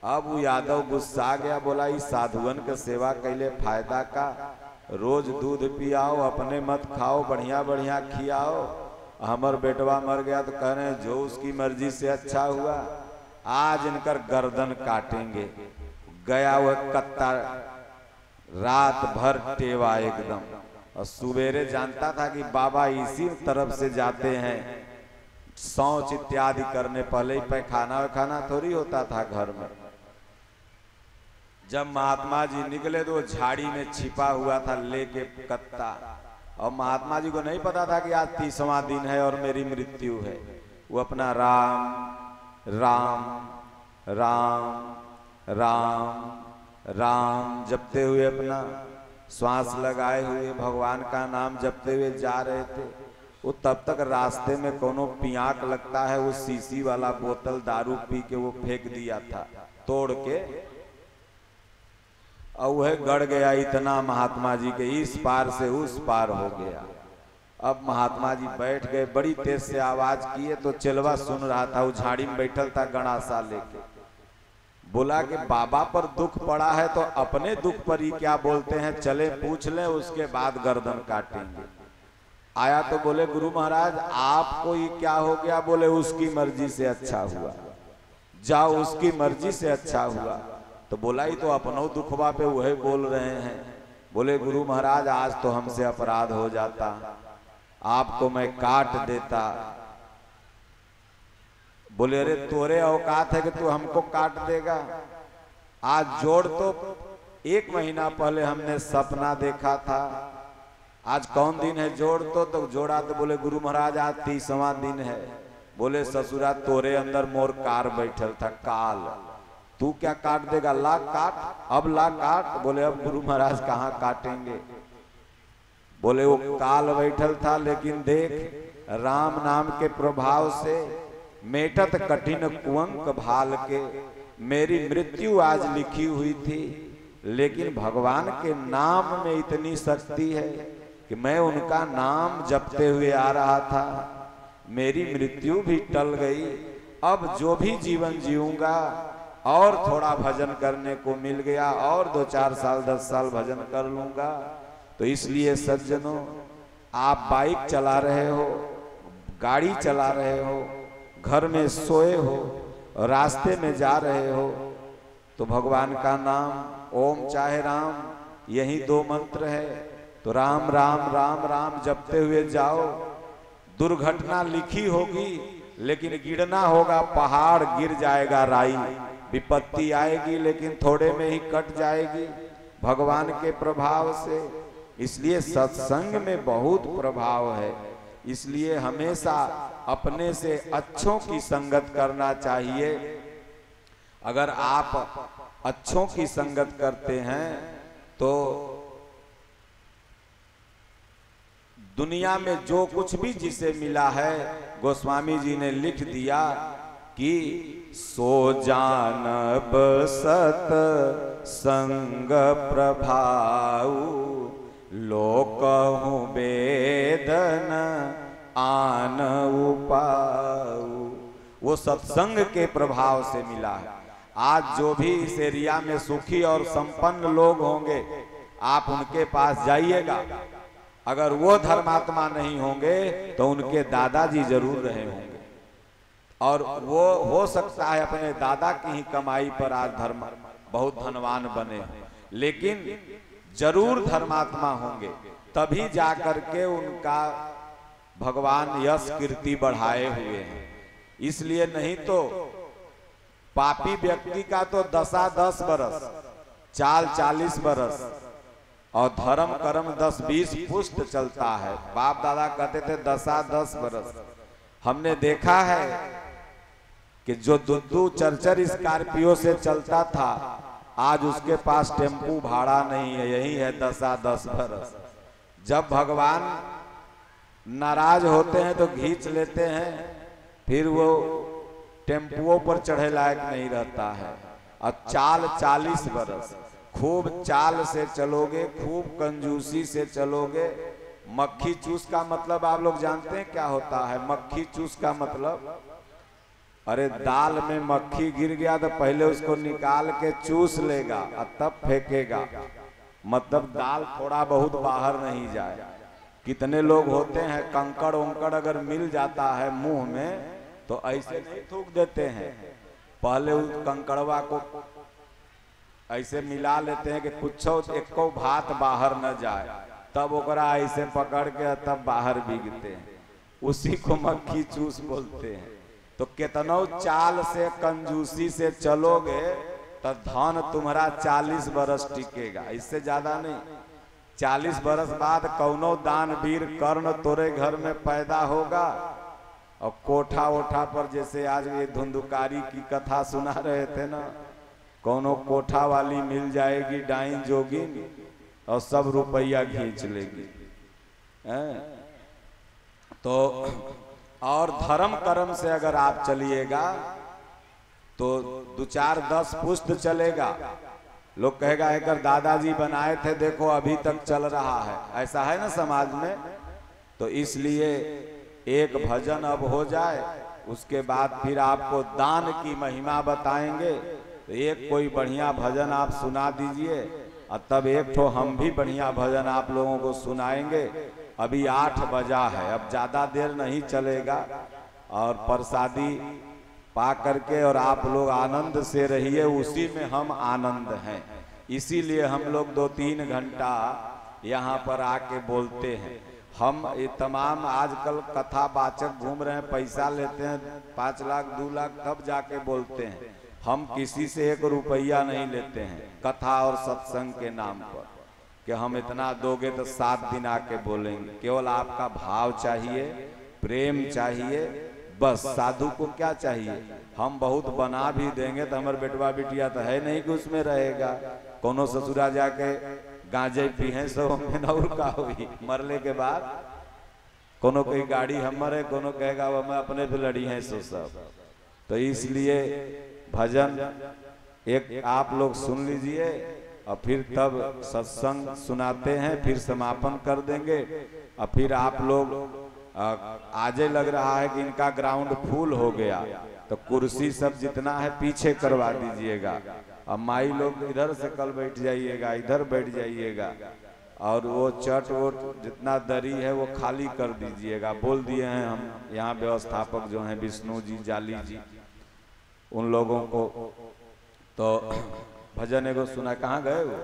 अब वो यादव गुस्सा गया, बोला इस साधुअन के सेवा कैले फ़ायदा का? रोज दूध पियाओ, अपने मत खाओ, बढ़िया बढ़िया खियाओ। हमर बेटवा मर गया तो कह रहे जो उसकी मर्ज़ी से अच्छा हुआ, आज इनकर गर्दन काटेंगे। गया वह कत्ता, रात भर टेवा एकदम। और सुबेरे जानता था कि बाबा इसी तरफ़ से जाते हैं। शौच इत्यादि करने, पहले ही पैखाना वैखाना थोड़ी होता था घर में। जब महात्मा जी निकले तो झाड़ी में छिपा हुआ था लेके कत्ता। और महात्मा जी को नहीं पता था कि आज तीसवा दिन है और मेरी मृत्यु है। वो अपना राम राम राम राम राम जपते हुए अपना श्वास लगाए हुए भगवान का नाम जपते हुए जा रहे थे। वो तब तक रास्ते में कोनो पियाक लगता है, वो सीसी वाला बोतल दारू पी के वो फेंक दिया था, तोड़ के और वह गड़ गया इतना महात्मा जी के इस पार से उस पार हो गया। अब महात्मा जी बैठ गए, बड़ी तेज से आवाज़ किए तो चिलवा सुन रहा था वो झाड़ी में बैठल था गणासा लेके। बोला कि बाबा पर दुख पड़ा है तो अपने दुख पर ही क्या बोलते हैं, चले पूछ लें, उसके बाद गर्दन काटेंगे। आया तो बोले, गुरु महाराज, आपको ये क्या हो गया? बोले, उसकी मर्ज़ी से अच्छा हुआ। जाओ, उसकी मर्ज़ी से अच्छा हुआ। तो बोला ही तो अपनो दुखवा पे वही बोल रहे हैं। बोले, गुरु महाराज, आज तो हमसे अपराध हो जाता। आपको मैं काट देता। बोले, अरे, तोरे औकात है कि तू हमको काट देगा? आज जोड़ तो एक महीना पहले हमने सपना देखा था। आज कौन दिन है जोड़ तो? तो जोड़ा तो बोले, गुरु महाराज, आज तीसवा दिन है। बोले, ससुरा, तोरे अंदर मोर कार बैठल था, काल। तू क्या काट देगा? ला काट। अब ला काट। बोले, अब गुरु महाराज कहाँ काटेंगे? बोले, वो काल बैठल था, लेकिन देख, राम नाम के प्रभाव से मेटत कठिन कुंक भाल के मेरी मृत्यु आज लिखी हुई थी। लेकिन भगवान के नाम में इतनी शक्ति है कि मैं उनका नाम जपते हुए आ रहा था। मेरी मृत्यु भी टल गई। अब जो भी जीवन जीऊँगा और थोड़ा भजन करने को मिल गया और दो चार साल, दस साल भजन कर लूँगा। तो इसलिए सज्जनों, आप बाइक चला रहे हो, गाड़ी चला रहे हो, घर में सोए हो, रास्ते में जा रहे हो तो भगवान का नाम ओम चाहे राम, यही दो मंत्र है। तो राम राम राम राम जपते हुए जाओ। दुर्घटना लिखी होगी, लेकिन गिरना होगा, पहाड़ गिर जाएगा राई। विपत्ति आएगी, लेकिन थोड़े में ही कट जाएगी भगवान के प्रभाव से। इसलिए सत्संग में बहुत प्रभाव है। इसलिए हमेशा अपने से अच्छों की संगत करना चाहिए। अगर आप अच्छों की संगत करते हैं तो दुनिया में जो कुछ भी जिसे मिला है, गोस्वामी जी ने लिख दिया कि सो जानब सत संग प्रभाऊ लोक वेदन आन उपाऊ वो सत्संग के प्रभाव से मिला है। आज जो भी इस एरिया में सुखी और संपन्न लोग होंगे, आप उनके पास जाइएगा। अगर वो धर्मात्मा नहीं होंगे तो उनके दादाजी ज़रूर रहे होंगे। और वो, हो सकता है अपने दादा की ही कमाई पर आज धर्म, बहुत धनवान बने। लेकिन ज़रूर धर्मात्मा होंगे, तभी जाकर के उनका भगवान यश कीर्ति बढ़ाए हुए हैं। इसलिए नहीं तो पापी व्यक्ति का तो दशा दस बरस, चाल चालीस बरस, और धर्म कर्म दस बीस पुष्ट चलता है। बाप दादा कहते थे दशा दस बरस। हमने देखा है कि जो दुद्दू चरचर स्कॉर्पियो से चलता था, आज उसके पास टेंपू भाड़ा नहीं है, यही है दशा दस बरस। जब भगवान नाराज़ होते हैं तो घींच लेते हैं, फिर वो टेम्पुओं पर चढ़े लायक नहीं रहता है। और चाल चालीस बरस, खूब चाल से चलोगे, खूब कंजूसी से चलोगे, मक्खी चूस का मतलब आप लोग जानते हैं क्या होता है? मक्खी चूस का मतलब अरे दाल में मक्खी गिर गया तो पहले उसको निकाल के चूस लेगा और तब फेंकेगा। मतलब दाल थोड़ा बहुत बाहर नहीं जाए। कितने लोग होते हैं, कंकड़ उंकड़ अगर मिल जाता है मुँह में तो ऐसे नहीं थूक देते हैं। पहले उस कंकड़वा को ऐसे मिला लेते हैं कि कुछ एको भात बाहर न जाए, तब ओकरा ऐसे पकड़ के तब बाहर बिगते हैं। उसी को मक्खी चूस बोलते हैं। तो कितनो चाल से कंजूसी से चलोगे तो धन तुम्हारा चालीस बरस टिकेगा। इससे ज़्यादा नहीं। चालीस बरस बाद कौनो दान वीर कर्ण तोरे घर में पैदा होगा? और कोठा ओठा पर जैसे आज ये धुंधुकारी की कथा सुना रहे थे ना, कौनो कोठा वाली मिल जाएगी डाइन जोगिन और सब रुपया खींच लेगी। हैं? तो और धर्म कर्म से अगर आप चलिएगा तो दो चार दस पुष्ट चलेगा। लोग कहेगा एक दादाजी बनाए थे, देखो अभी तक चल रहा है। ऐसा है ना समाज में? तो इसलिए एक भजन अब हो जाए, उसके बाद फिर आपको दान की महिमा बताएँगे। तो एक कोई बढ़िया भजन आप सुना दीजिए, और तब एक तो हम भी बढ़िया भजन आप लोगों को सुनाएँगे। अभी आठ बजा है, अब ज़्यादा देर नहीं चलेगा। और प्रसादी पा करके और आप लोग आनंद से रहिए, उसी में हम आनंद हैं। इसीलिए हम लोग दो तीन घंटा यहाँ पर आके बोलते हैं। हम ये तमाम आजकल कथा वाचक घूम रहे हैं, पैसा लेते हैं, पाँच लाख, दो लाख, तब जाके बोलते हैं। हम किसी से एक रुपया नहीं लेते हैं, कथा और सत्संग के नाम पर। कि हम इतना दोगे तो सात दिन आके बोलेंगे। केवल आपका भाव चाहिए प्रेम चाहिए बस। साधु को क्या चाहिए? हम बहुत बना भी देंगे तो हमारे बेटवा बिटिया तो है नहीं कि उसमें रहेगा। कोनो ससुरा जाके गांजे पिए सो में और का हुई। मरले के बाद कोनो कोई गाड़ी हमर है कोनो कहेगा वो मैं अपने पे लड़ी है सो सब। तो इसलिए भजन एक आप लोग सुन लीजिए। और फिर तब सत्संग सुनाते हैं, फिर समापन कर देंगे। और फिर आप लोग आजे लग रहा है कि इनका ग्राउंड फुल हो गया। तो कुर्सी सब जितना है पीछे करवा दीजिएगा। अब माई लोग इधर से कल बैठ जाइएगा, इधर बैठ जाइएगा। और वो चट वो जितना दरी है वो खाली कर दीजिएगा। बोल दिए हैं हम, यहाँ व्यवस्थापक जो हैं, विष्णु जी, जाली जी, उन लोगों को। तो भजन एगो सुना, कहाँ गए वो?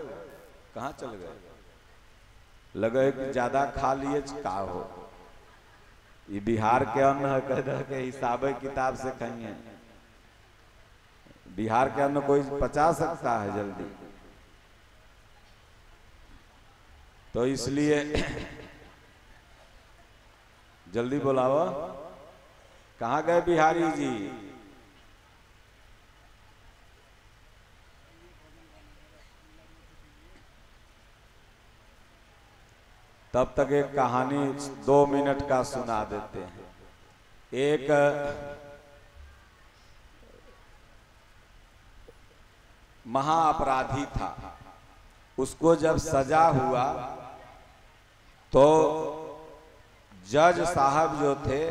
कहाँ चल गए? लगे कि ज़्यादा खा लिए का हो? ये बिहार के अन्न है के हिसाब किताब से है बिहार के अन्न कोई पचा सकता है जल्दी? तो इसलिए जल्दी बुलाओ। कहाँ गए बिहारी जी? तब तक एक कहानी दो मिनट का सुना देते हैं। एक, महाअपराधी था। उसको जब सजा हुआ तो जज साहब जो थे,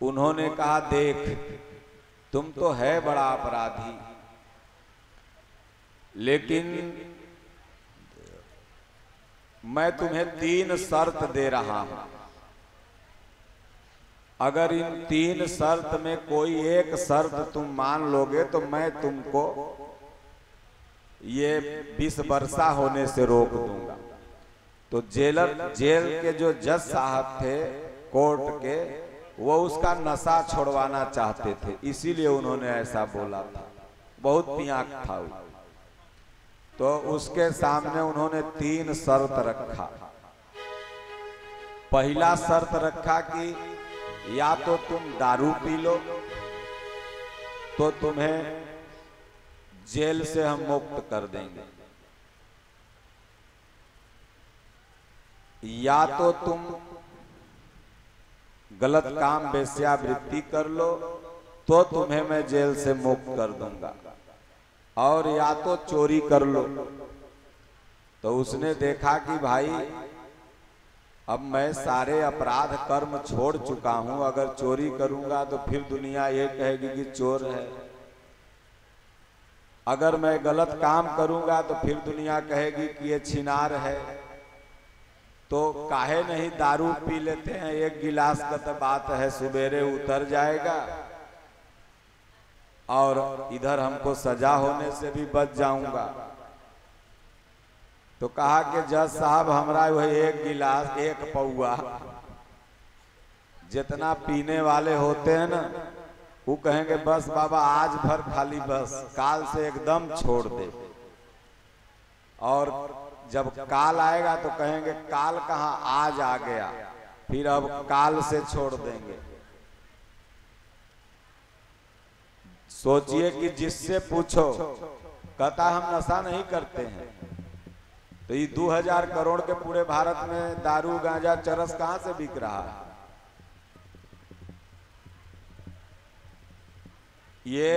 उन्होंने कहा, देख, तुम तो है बड़ा अपराधी। लेकिन मैं तुम्हें तीन शर्त दे रहा हूँ। अगर इन तीन शर्त में कोई एक शर्त तुम मान लोगे तो मैं तुमको ये बीस वर्षा होने से रोक दूँगा। तो जेलर, जेल के जो जज साहब थे, कोर्ट के, वो उसका नशा छोड़वाना चाहते थे, इसीलिए उन्होंने ऐसा बोला था। बहुत पियाक था वो। तो उसके सामने उन्होंने तीन शर्त रखा। पहला शर्त रखा कि या तो तुम दारू पी लो तो तुम्हें जेल से हम मुक्त कर देंगे। या तो तुम गलत काम वेश्यावृत्ति कर लो तो तुम्हें मैं जेल से मुक्त कर दूँगा। और या तो चोरी कर लो। तो उसने देखा कि भाई, अब मैं सारे अपराध कर्म छोड़ चुका हूँ, अगर चोरी करूँगा तो फिर दुनिया ये कहेगी कि चोर है। अगर मैं गलत काम करूँगा तो फिर दुनिया कहेगी कि ये छिनार है। तो काहे नहीं दारू पी लेते हैं, एक गिलास का तो बात है सवेरे उतर जाएगा। और इधर हमको सजा होने से भी बच जाऊँगा। तो कहा कि, जज साहब, हमारा वही एक गिलास, एक पौआ जितना पीने वाले होते हैं ना, वो कहेंगे, बस बाबा, आज भर खाली बस, काल से एकदम छोड़ दे। और जब काल आएगा तो कहेंगे, काल कहा आज आ गया? फिर अब काल से छोड़ देंगे। सोचिए कि जिससे पूछो कहता हम नशा नहीं करते हैं। तो ये दो हज़ार करोड़ के पूरे भारत में दारू, गांजा, चरस कहाँ से बिक रहा है? ये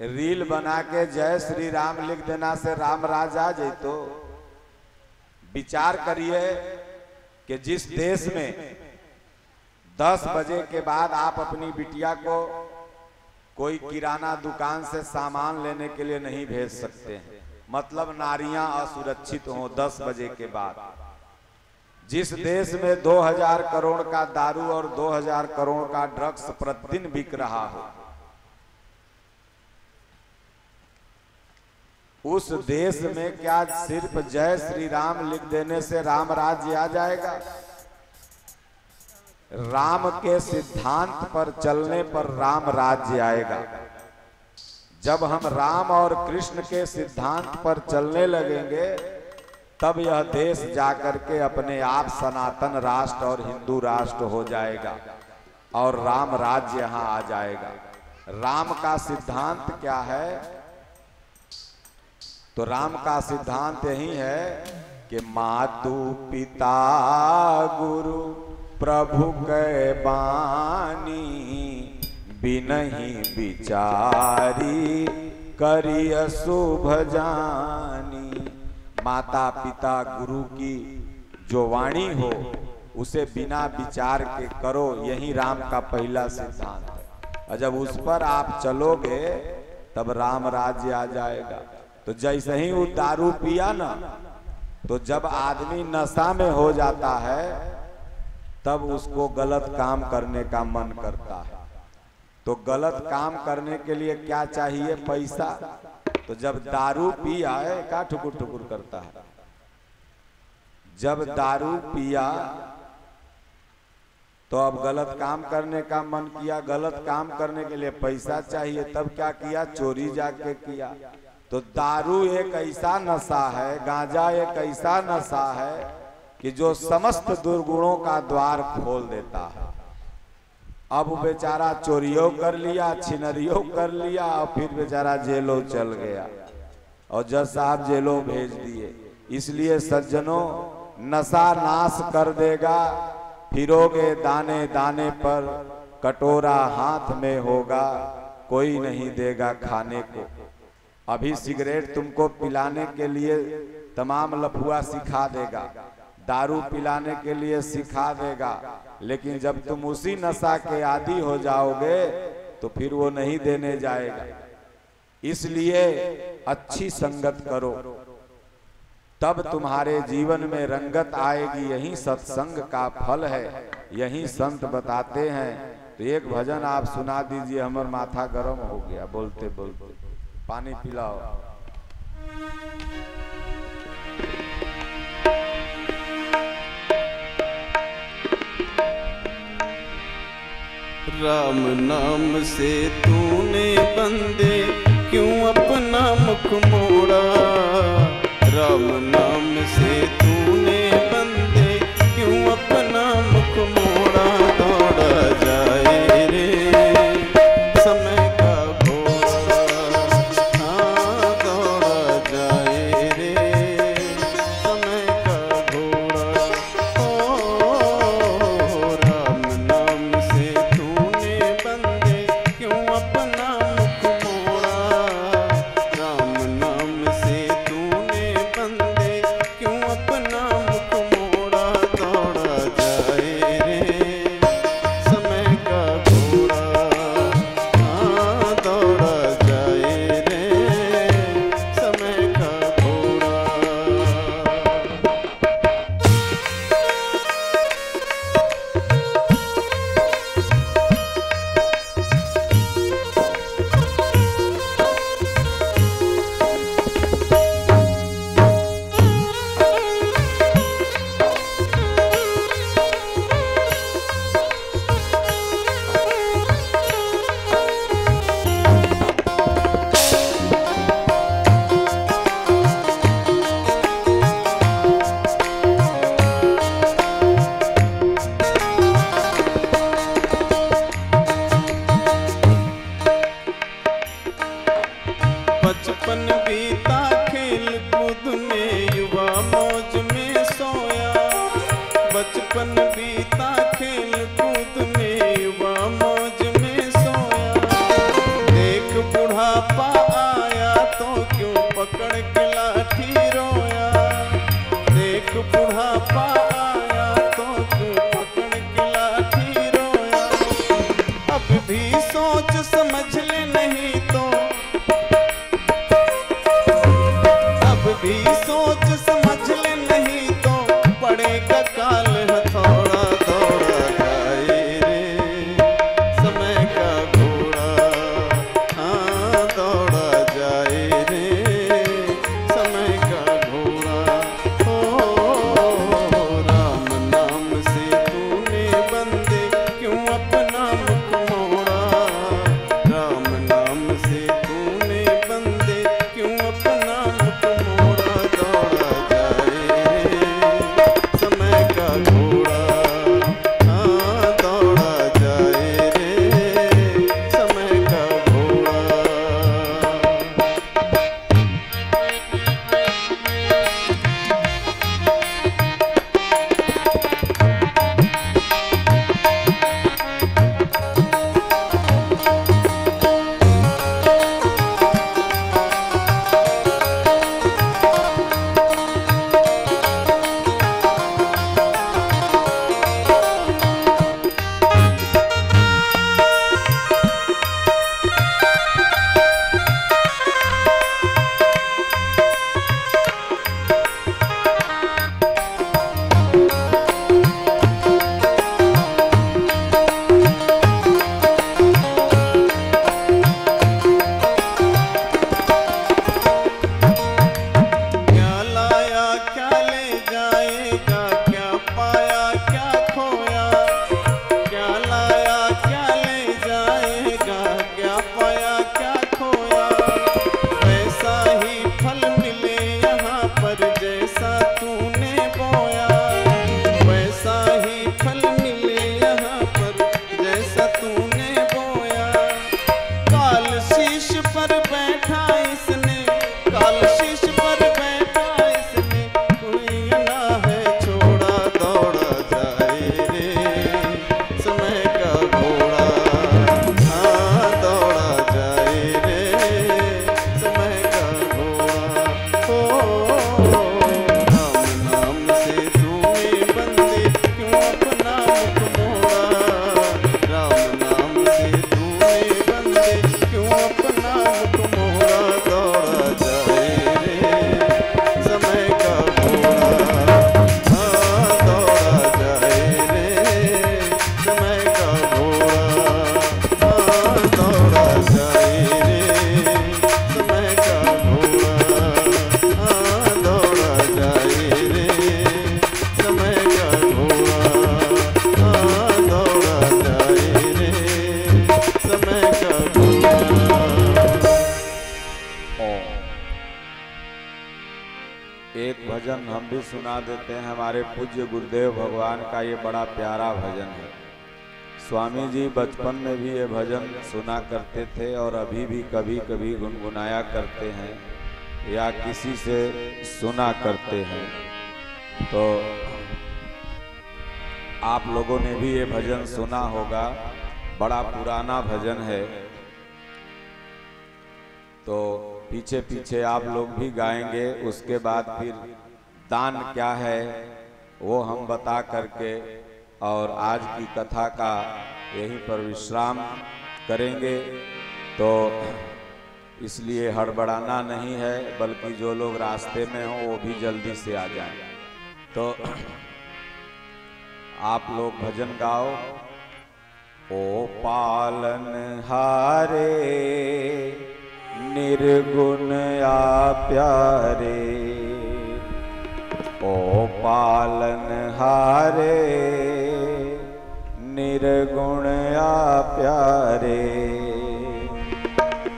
रील बना के जय श्री राम लिख देना से राम राज आ जाए तो विचार करिए कि जिस देश में दस बजे के बाद आप अपनी बिटिया को कोई किराना दुकान से सामान लेने के लिए नहीं भेज सकते हैं। मतलब नारियाँ असुरक्षित हों दस बजे के बाद। जिस देश में 2000 करोड़ का दारू और 2000 करोड़ का ड्रग्स प्रतिदिन बिक रहा हो, उस देश में क्या सिर्फ़ जय श्री राम लिख देने से राम राज्य आ जाएगा? राम के सिद्धांत पर चलने पर राम राज्य आएगा। जब हम राम और कृष्ण के सिद्धांत पर चलने लगेंगे, तब यह देश जाकर के अपने आप सनातन राष्ट्र और हिंदू राष्ट्र हो जाएगा और राम राज्य यहाँ आ जाएगा। राम का सिद्धांत क्या है? तो राम का सिद्धांत यही है कि मातु पिता गुरु प्रभु के बानी, बिनही विचारी करिय शुभ जानी। माता पिता गुरु की जो वाणी हो, उसे बिना विचार के करो, यही राम का पहला सिद्धांत है। और जब उस पर आप चलोगे, तब राम राज्य आ जाएगा। तो जैसे ही वो दारू पिया ना तो जब आदमी नशा में हो जाता है तब उसको गलत काम करने का मन करता। है तो गलत काम करने के लिए क्या चाहिए? पैसा। तो जब दारू पिया का ठुकुर ठुकुर करता है? जब दारू पिया तो अब गलत काम करने का मन किया, गलत काम करने के लिए पैसा चाहिए, तब क्या किया? चोरी जाके किया। तो दारू एक ऐसा नशा है, गांजा एक ऐसा नशा है कि जो समस्त दुर्गुणों का द्वार खोल देता है। अब बेचारा चोरियों कर लिया, छिनरियों कर लिया और फिर बेचारा जेलों चल गया। और जज साहब जेलों भेज दिए। इसलिए सज्जनों, नशा नाश कर देगा, फिरोगे दाने दाने पर, कटोरा हाथ में होगा, कोई नहीं देगा खाने को। अभी सिगरेट तुमको पिलाने के लिए तमाम लफुआ सिखा देगा। दारू पिलाने के लिए सिखा देगा। लेकिन जब तुम उसी नशा के आदि हो जाओगे तो फिर वो नहीं देने जाएगा। इसलिए अच्छी संगत करो। तब तुम्हारे जीवन में रंगत आएगी। यही सत्संग का फल है। यही संत बताते हैं। तो एक भजन आप सुना दीजिए। हमर माथा गर्म हो गया। बोलते बोलते। पानी पिलाओ। राम नाम से तूने बंदे क्यों अपना मुख मोड़ा? राम नाम से तूने जी, बचपन में भी ये भजन सुना करते थे और अभी भी कभी कभी गुनगुनाया करते हैं या किसी से सुना करते हैं। तो आप लोगों ने भी ये भजन सुना होगा। बड़ा पुराना भजन है। तो पीछे पीछे आप लोग भी गाएँगे, उसके बाद फिर दान क्या है, वो हम बता करके और आज की कथा का यहीं पर विश्राम करेंगे। तो इसलिए हड़बड़ाना नहीं है, बल्कि जो लोग रास्ते में हो, वो भी जल्दी से आ जाएँ। तो आप लोग भजन गाओ। ओ पालन हारे, निर्गुण या प्यारे। ओ पालन हारे निर्गुण या प्यारे।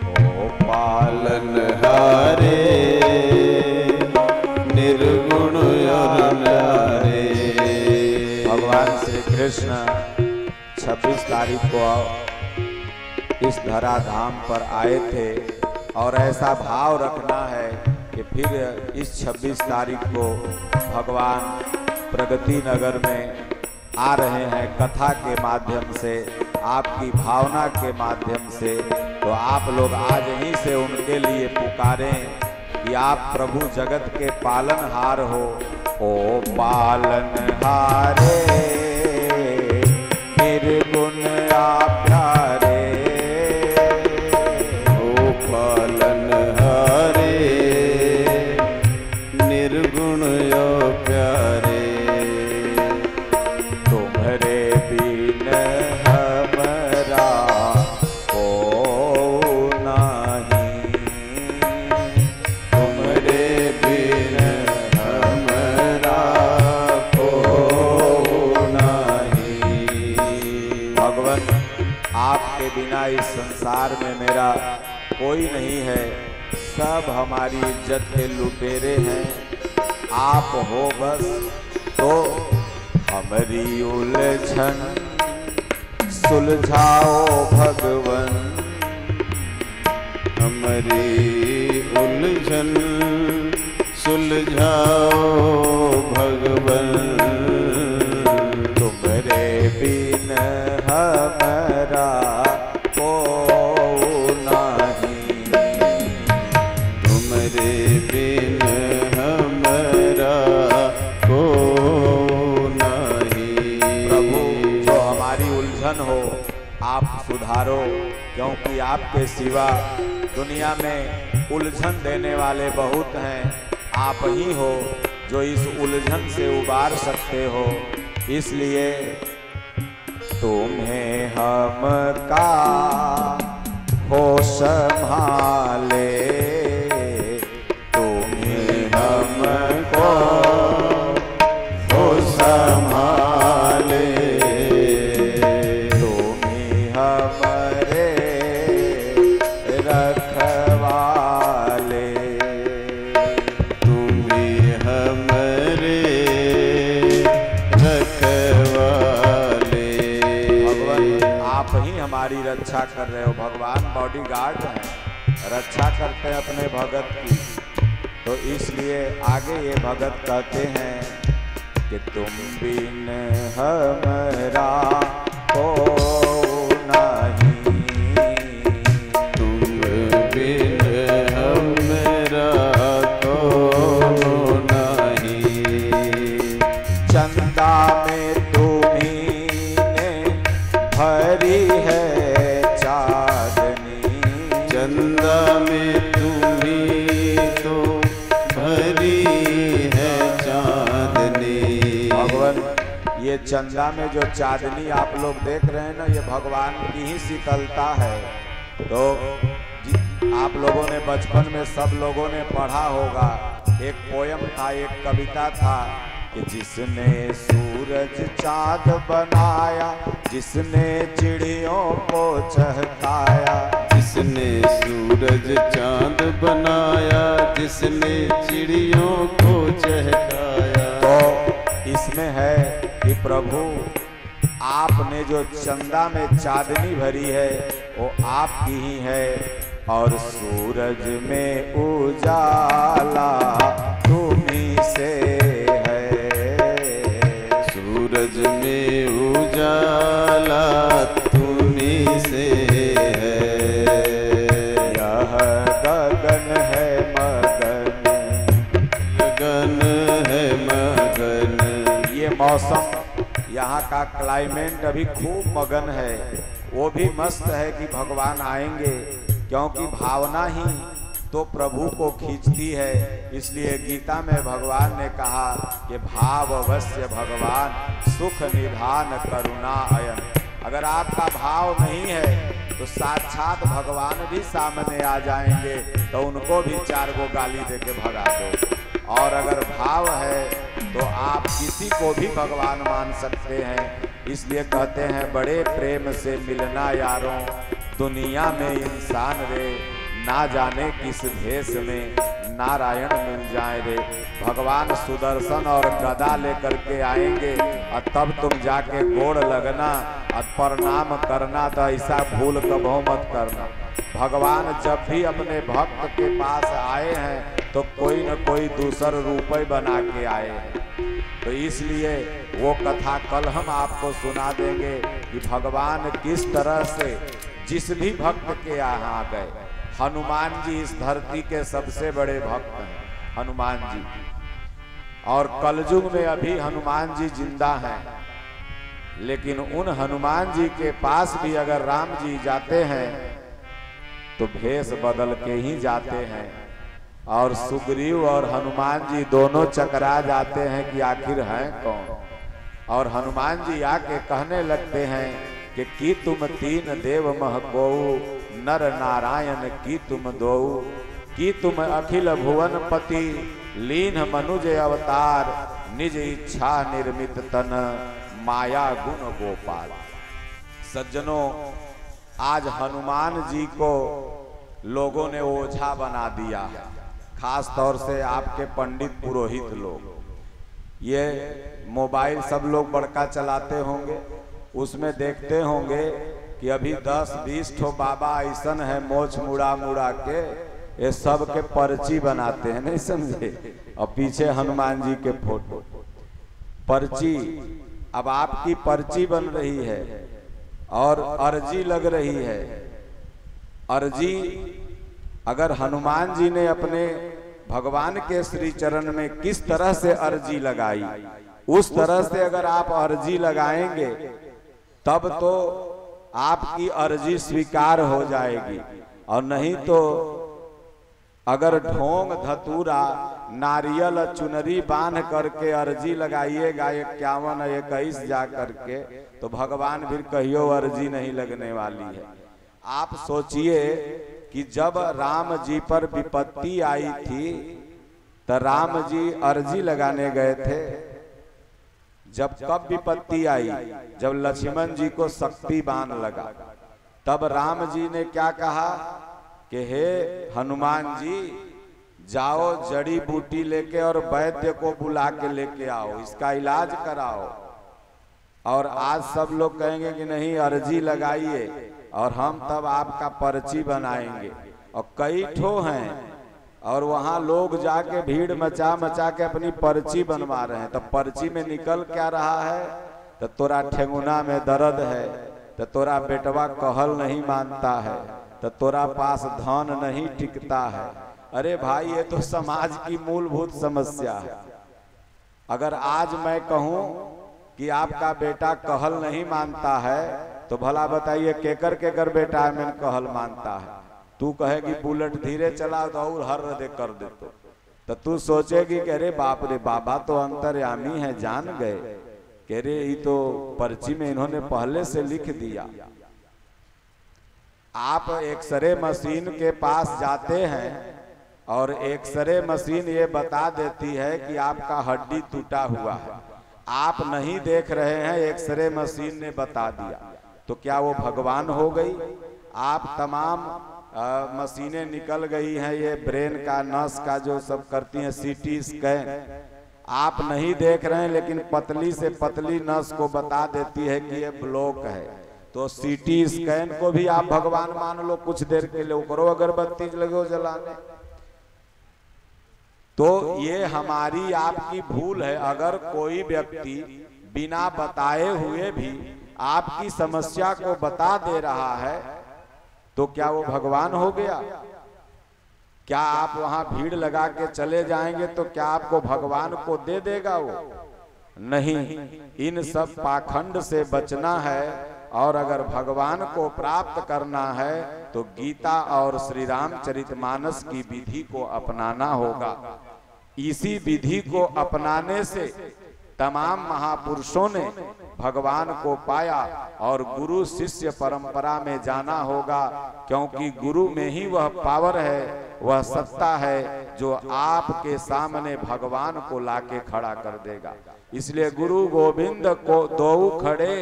ओ पालन हारे, निर्गुण और नारे भगवान श्री कृष्ण 26 तारीख को इस धरा धाम पर आए थे और ऐसा भाव रखना है कि फिर इस 26 तारीख को भगवान प्रगति नगर में आ रहे हैं कथा के माध्यम से, आपकी भावना के माध्यम से। तो आप लोग आज ही से उनके लिए पुकारें कि आप प्रभु जगत के पालनहार हो। ओ पालनहारे, निर्गुण आप सब हमारी इज़्ज़त के लुटेरे हैं। आप हो बस तो हमारी उलझन। सुलझाओ भगवन, हमारी उलझन। सुलझाओ भगवन। आपके सिवा दुनिया में उलझन देने वाले बहुत हैं। आप ही हो जो इस उलझन से उबार सकते हो। इसलिए तुम्हें हम का बॉडी गार्ड हैं, रक्षा करते हैं अपने भगत की। तो इसलिए आगे ये भगत कहते हैं कि तुम बिन हमरा ये में जो चांदनी आप लोग देख रहे हैं ना, ये भगवान की ही शीतलता है। तो आप लोगों ने बचपन में सब लोगों ने पढ़ा होगा, एक पोयम था, एक कविता था कि जिसने सूरज चाँद बनाया, जिसने चिड़ियों को चहकाया, जिसने सूरज चाँद बनाया, जिसने चिड़ियों प्रभु, आपने जो चंदा में चांदनी भरी है, वो आपकी ही है। और सूरज में उजाला का क्लाइमेट अभी खूब मगन है। वो भी मस्त है कि भगवान आएँगे, क्योंकि भावना ही तो प्रभु को खींचती है। इसलिए गीता में भगवान ने कहा कि भाव अवश्य भगवान, सुख निधान करुणा अयन अगर आपका भाव नहीं है तो साक्षात भगवान भी सामने आ जाएँगे तो उनको भी चार गो गाली दे के भगा दो। और अगर भाव है तो आप किसी को भी भगवान मान सकते हैं। इसलिए कहते हैं, बड़े प्रेम से मिलना यारों, दुनिया में इंसान रे, ना जाने किस भेष में नारायण मिल जाए रे। भगवान सुदर्शन और गदा लेकर के आएँगे, और तब तुम जाके गोड़ लगना, और प्रणाम करना तो ऐसा भूल कबो मत करना। भगवान जब भी अपने भक्त के पास आए हैं तो कोई न कोई दूसर रूप बना के आए। हैं तो इसलिए वो कथा कल हम आपको सुना देंगे कि भगवान किस तरह से जिस भी भक्त के यहाँ गए। हनुमान जी इस धरती के सबसे बड़े भक्त हैं। हनुमान जी। और कलयुग में अभी हनुमान जी ज़िंदा हैं। लेकिन उन हनुमान जी के पास भी अगर राम जी जाते हैं तो भेष बदल के ही जाते हैं। और सुग्रीव और हनुमान जी दोनों चकरा जाते हैं कि आखिर हैं कौन? और हनुमान जी आके कहने लगते हैं कि की तुम तीन देव मह गो नर नारायण की तुम दो की तुम अखिल भुवन पति, लीन मनुज अवतार, निज इच्छा निर्मित तन, माया गुण गोपाल? सज्जनों, आज हनुमान जी को लोगों ने ओझा बना दिया है। खास तौर से आपके पंडित पुरोहित लोग। ये मोबाइल सब लोग बड़का चलाते होंगे। उसमें देखते होंगे कि अभी 10-20 ठो बाबा ऐसन है मोछ मुड़ा मुड़ा के, ये सब के पर्ची बनाते हैं, नहीं समझे? और पीछे हनुमान जी के फ़ोटो। पर्ची, अब आपकी पर्ची बन रही है और अर्जी लग रही है। अर्जी अगर हनुमान जी ने अपने भगवान के श्री चरण में किस तरह से अर्जी लगाई, उस तरह से अगर आप अर्जी लगाएँगे, तब तो आपकी अर्जी स्वीकार हो जाएगी। और नहीं तो अगर ढोंग, धतूरा, नारियल, चुनरी बाँध करके अर्जी लगाइएगा इक्यावन इक्कीस जा करके तो भगवान फिर कहियो अर्जी नहीं लगने वाली है। आप सोचिए कि जब राम जी पर विपत्ति आई थी तो राम जी अर्जी लगाने गए थे। जब कब विपत्ति आई? जब लक्ष्मण जी को शक्ति बाँध लगा। तब राम जी ने क्या कहा? कि हे हनुमान जी, जाओ जड़ी बूटी लेके और वैद्य को बुला के लेके आओ, इसका इलाज कराओ। और आज सब लोग कहेंगे कि नहीं, अर्जी लगाइए। और हम तब आपका पर्ची बनाएँगे। और कई ठो हैं। और वहाँ लोग जाके भीड़ मचा मचा के अपनी पर्ची बनवा रहे हैं। तो पर्ची में निकल क्या रहा है? तो तोरा ठेंगुना में दर्द है। तो तोरा बेटवा कहल नहीं मानता है। तो तोरा पास धन नहीं टिकता है। अरे भाई, ये तो समाज की मूलभूत समस्या है। अगर आज मैं कहूँ कि आपका बेटा कहल नहीं मानता है तो भला बताइए, केकर केकर बेटा है, मैंने कहल मानता है। तू कहेगी, बुलेट धीरे चला तो और हर दे कर दे तो। तो तू सोचेगी कि अरे बाप रे, बाबा तो अंतर्यामी है, जान गए। कह रे ये तो पर्ची में इन्होंने पहले से लिख दिया। आप एक्सरे मशीन के पास जाते हैं और एक्सरे मशीन ये बता देती है कि आपका हड्डी टूटा हुआ है। आप नहीं देख रहे हैं, एक्सरे मशीन ने बता दिया। तो क्या वो भगवान हो गई? आप तमाम मशीनें निकल गई हैं, ये ब्रेन का, नस का जो सब करती हैं सीटी स्कैन आप नहीं देख रहे हैं, लेकिन पतली से पतली नस को बता देती है कि ये ब्लॉक है। तो सीटी स्कैन को भी आप भगवान मान लो, कुछ देर के लिए करो अगरबत्ती लगो जलाने। तो ये हमारी आपकी भूल है। अगर कोई व्यक्ति बिना बताए हुए भी आपकी समस्या को बता दे रहा है तो क्या वो भगवान हो गया? क्या आप वहाँ भीड़ लगा के चले जाएँगे तो क्या आपको भगवान को दे देगा वो? नहीं, इन सब पाखंड से बचना है, और अगर भगवान को प्राप्त करना है तो गीता और श्री रामचरितमानस की विधि को अपनाना होगा। इसी विधि को अपनाने से तमाम महापुरुषों ने भगवान को पाया और गुरु शिष्य परंपरा में जाना होगा, क्योंकि गुरु में ही वह पावर है, वह सत्ता है, जो आपके सामने भगवान को लाके खड़ा कर देगा। इसलिए गुरु गोविंद को दो खड़े,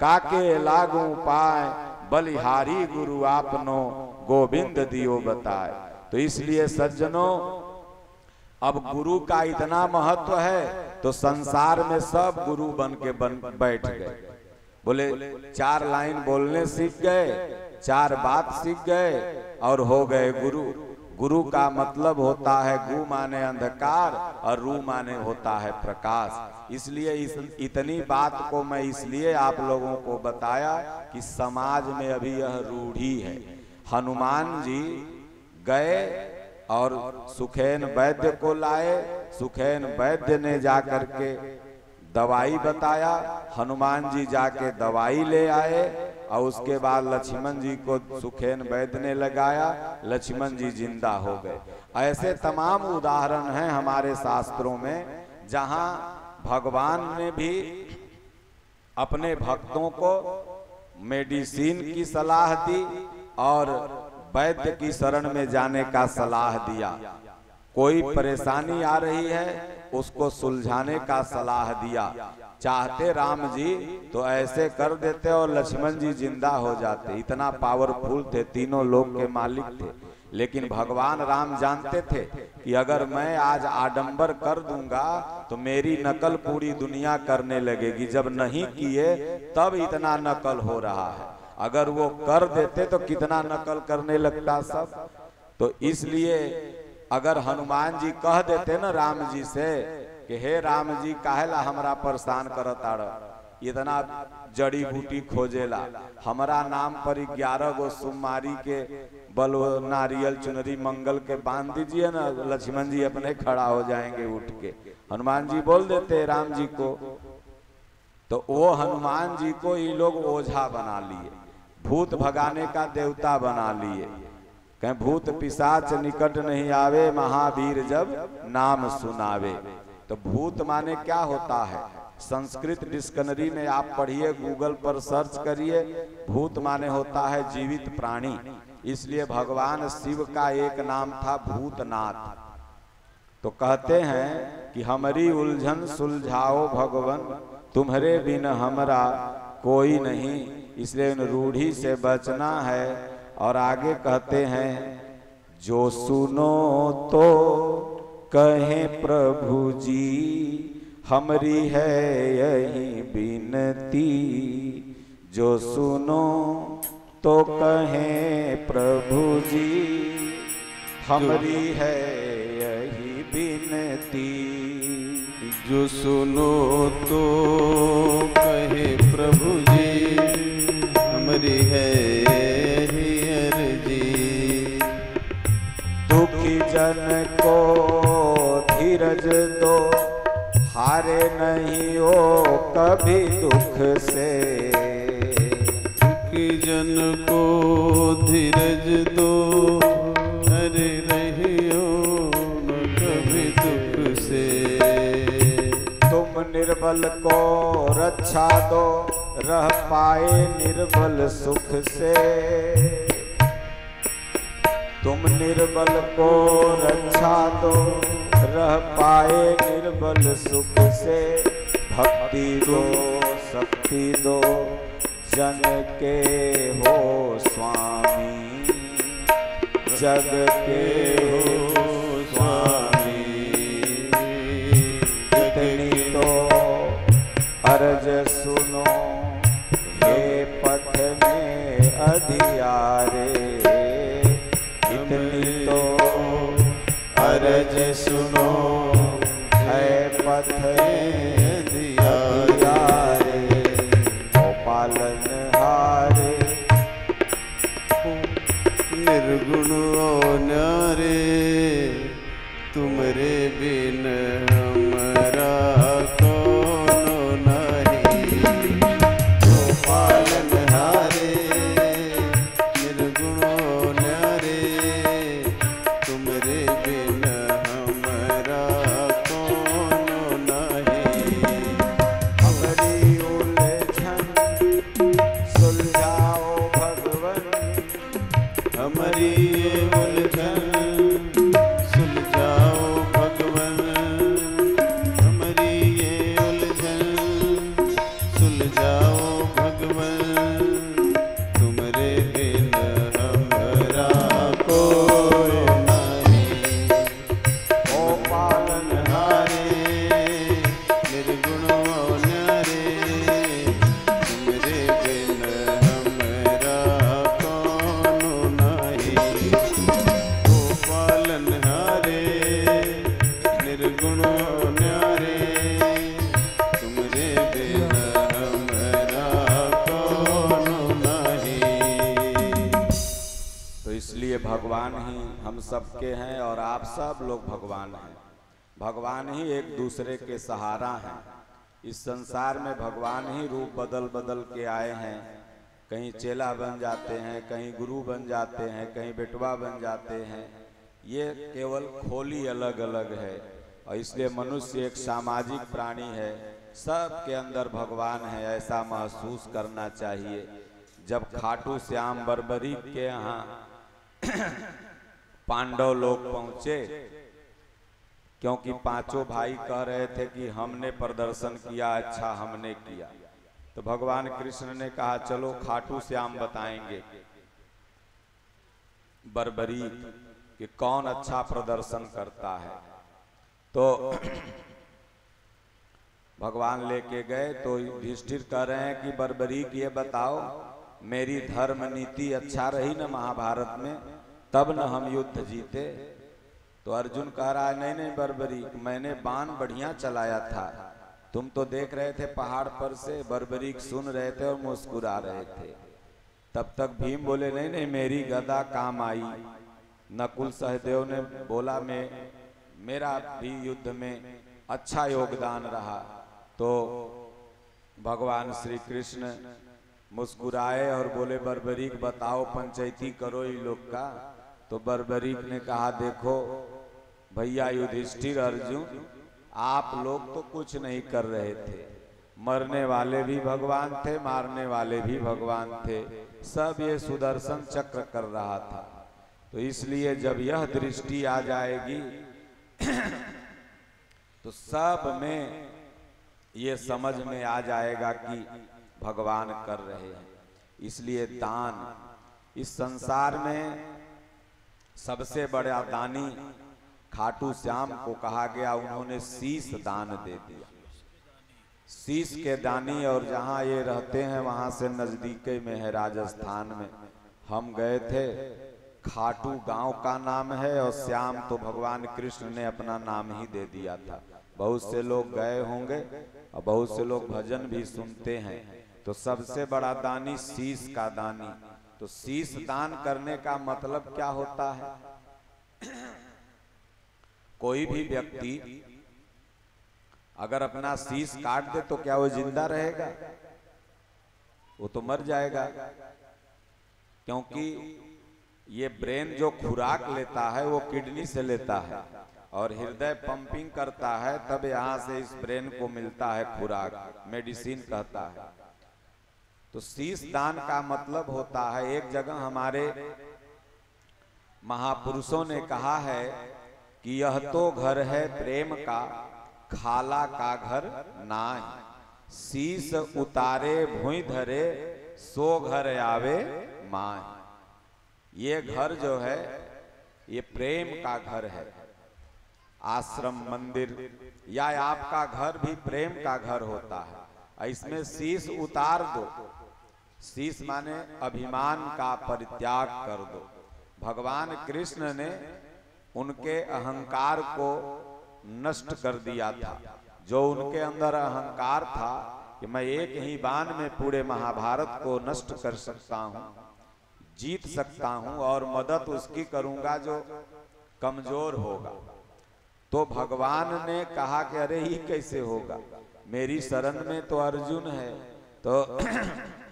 काके लागू पाए, बलिहारी गुरु आपनो गोविंद दियो बताए। तो इसलिए सज्जनों, अब गुरु का इतना महत्व है तो संसार में सब गुरु बन के बन बैठ गए। बोले, चार लाइन बोलने सीख गए, चार बात सीख गए और हो गए गुरु। गुरु का मतलब होता है गु माने अंधकार और रू माने होता है प्रकाश। इसलिए इस इतनी बात को मैं इसलिए आप लोगों को बताया कि समाज में अभी यह रूढ़ी है। हनुमान जी गए और सुखेन वैद्य को लाए सुखेन वैद्य ने जाकर के दवाई बताया, हनुमान जी जाके दवाई ले आए, और उसके बाद लक्ष्मण जी को सुखेन वैद्य ने लगाया, लक्ष्मण जी ज़िंदा हो गए। ऐसे तमाम उदाहरण हैं हमारे शास्त्रों में, जहाँ भगवान ने भी अपने भक्तों को मेडिसिन की सलाह दी और वैद्य की शरण में जाने का सलाह दिया। कोई परेशानी आ रही है, उसको सुलझाने का सलाह दिया। चाहते राम जी तो ऐसे कर देते और लक्ष्मण जी ज़िंदा हो जाते। इतना पावरफुल थे, तीनों लोग के मालिक थे। लेकिन भगवान राम जानते थे कि अगर मैं आज आडंबर कर दूँगा तो मेरी नकल पूरी दुनिया करने लगेगी। जब नहीं किए, तब इतना नकल हो रहा है। अगर वो कर देते तो कितना नकल करने लगता सब? तो इसलिए अगर हनुमान जी कह देते ना राम जी से कि हे राम जी काहेला हमरा परेशान करताड़ इतना जड़ी बूटी खोजेला। हमारा नाम पर ग्यारह गो सुमारी के बल नारियल चुनरी मंगल के बाँध दीजिए ना, लक्ष्मण जी अपने खड़ा हो जाएँगे उठ के। हनुमान जी बोल देते राम जी को तो वो हनुमान जी को ये लोग ओझा बना लिए, भूत भगाने का देवता बना लिए। कहीं भूत पिशाच निकट नहीं आवे, महावीर जब नाम सुनावे। तो भूत माने क्या होता है? संस्कृत डिक्शनरी में आप पढ़िए, गूगल पर सर्च करिए, भूत माने होता है जीवित प्राणी। इसलिए भगवान शिव का एक नाम था भूतनाथ। तो कहते हैं कि हमारी उलझन सुलझाओ भगवान, तुम्हारे बिन हमरा कोई नहीं। इसलिए इन रूढ़ी से बचना है और आगे कहते हैं, जो सुनो तो कहे, प्रभु जी, हमरी है यही बिनती जो सुनो तो कहे, प्रभु जी, हमरी है यही बिनती जो सुनो तो कहे, प्रभु जी, हमारी है जन को धीरज दो। हारे नहीं हो कभी दुख से। कि जन को धीरज दो हरे नहीं हो कभी दुख से। तुम निर्बल को रक्षा दो रह पाए निर्बल सुख से। तुम निर्बल को रक्षा दो। रह पाए निर्बल सुख से। भक्ति दो, शक्ति दो। जन के हो स्वामी। जग के हो स्वामी। तो अर्ज़ सुनो हे पथ में अधियारे। संसार में भगवान ही रूप बदल बदल के आए हैं। कहीं चेला बन जाते हैं, कहीं गुरु बन जाते हैं, कहीं बेटवा बन जाते हैं। ये केवल खोली अलग अलग है और इसलिए मनुष्य एक सामाजिक प्राणी है। सबके अंदर भगवान है, ऐसा महसूस करना चाहिए। जब खाटू श्याम बरबरी के यहाँ पांडव लोग पहुँचे क्योंकि पाँचों भाई कह रहे थे कि हमने प्रदर्शन किया अच्छा हमने किया। तो भगवान कृष्ण ने कहा चलो खाटू श्याम बताएँगे। बरबरी कि कौन अच्छा प्रदर्शन करता है। तो भगवान लेके गए तो युधिष्ठिर कह रहे हैं कि बरबरी ये बताओ मेरी धर्म नीति अच्छा रही ना महाभारत में? तब न हम युद्ध जीते। तो अर्जुन कह रहा है, नहीं नहीं, बरबरी, मैंने बाण बढ़िया चलाया था। तुम तो देख रहे थे पहाड़ पर से बरबरी सुन रहे थे और मुस्कुरा रहे थे। तब तक भीम बोले, नहीं नहीं, मेरी गदा काम आई। नकुल सहदेव ने बोला, मैं, मेरा भी युद्ध में अच्छा योगदान रहा। तो भगवान श्री कृष्ण मुस्कुराए और बोले, बरबरीक, बताओ पंचायती करो ये लोग का? तो बरबरीक ने कहा, देखो भैया युधिष्ठिर अर्जुन, आप लोग तो कुछ नहीं कर रहे थे। मरने वाले भी भगवान थे, मारने वाले भी भगवान थे। सब ये सुदर्शन चक्र कर रहा था। तो इसलिए जब यह दृष्टि आ जाएगी तो सब में ये समझ में आ जाएगा कि भगवान कर रहे हैं। इसलिए दान, इस संसार में सबसे बड़ा दानी खाटू श्याम को कहा गया, उन्होंने शीश दान दे दिया। शीश के दानी और जहाँ ये रहते हैं, वहाँ से नजदीके में है, राजस्थान में। हम गए थे, खाटू गाँव का नाम है और श्याम तो भगवान कृष्ण ने अपना नाम ही दे दिया था। बहुत से लोग गए होंगे और बहुत से लोग भजन भी सुनते हैं। तो सबसे बड़ा दानी शीश का दानी। तो शीश दान करने का मतलब क्या होता है? कोई भी व्यक्ति अगर अपना शीश काट दे तो क्या वो ज़िंदा रहेगा? वो तो मर जाएगा। क्योंकि ये ब्रेन जो खुराक लेता है, वो किडनी से लेता है और हृदय पंपिंग करता है, तब यहाँ से इस ब्रेन को मिलता है खुराक, मेडिसिन कहता है। तो शीश दान का मतलब होता है, एक जगह हमारे महापुरुषों ने कहा है कि यह तो घर है प्रेम का, खाला का घर नाय। शीस उतारे, भूई धरे, सो घर आवे माय। ये घर जो है, ये प्रेम का घर है। आश्रम, मंदिर, या आपका घर भी प्रेम का घर होता है। इसमें शीश उतार दो। शीश माने अभिमान का परित्याग कर दो। भगवान कृष्ण ने उनके अहंकार को नष्ट कर दिया था। जो उनके अंदर अहंकार था कि मैं एक ही बाण में पूरे महाभारत को नष्ट कर सकता हूँ। जीत सकता हूँ और मदद उसकी करूँगा जो कमज़ोर होगा। तो भगवान ने कहा कि अरे ही कैसे होगा? मेरी शरण में तो अर्जुन है। तो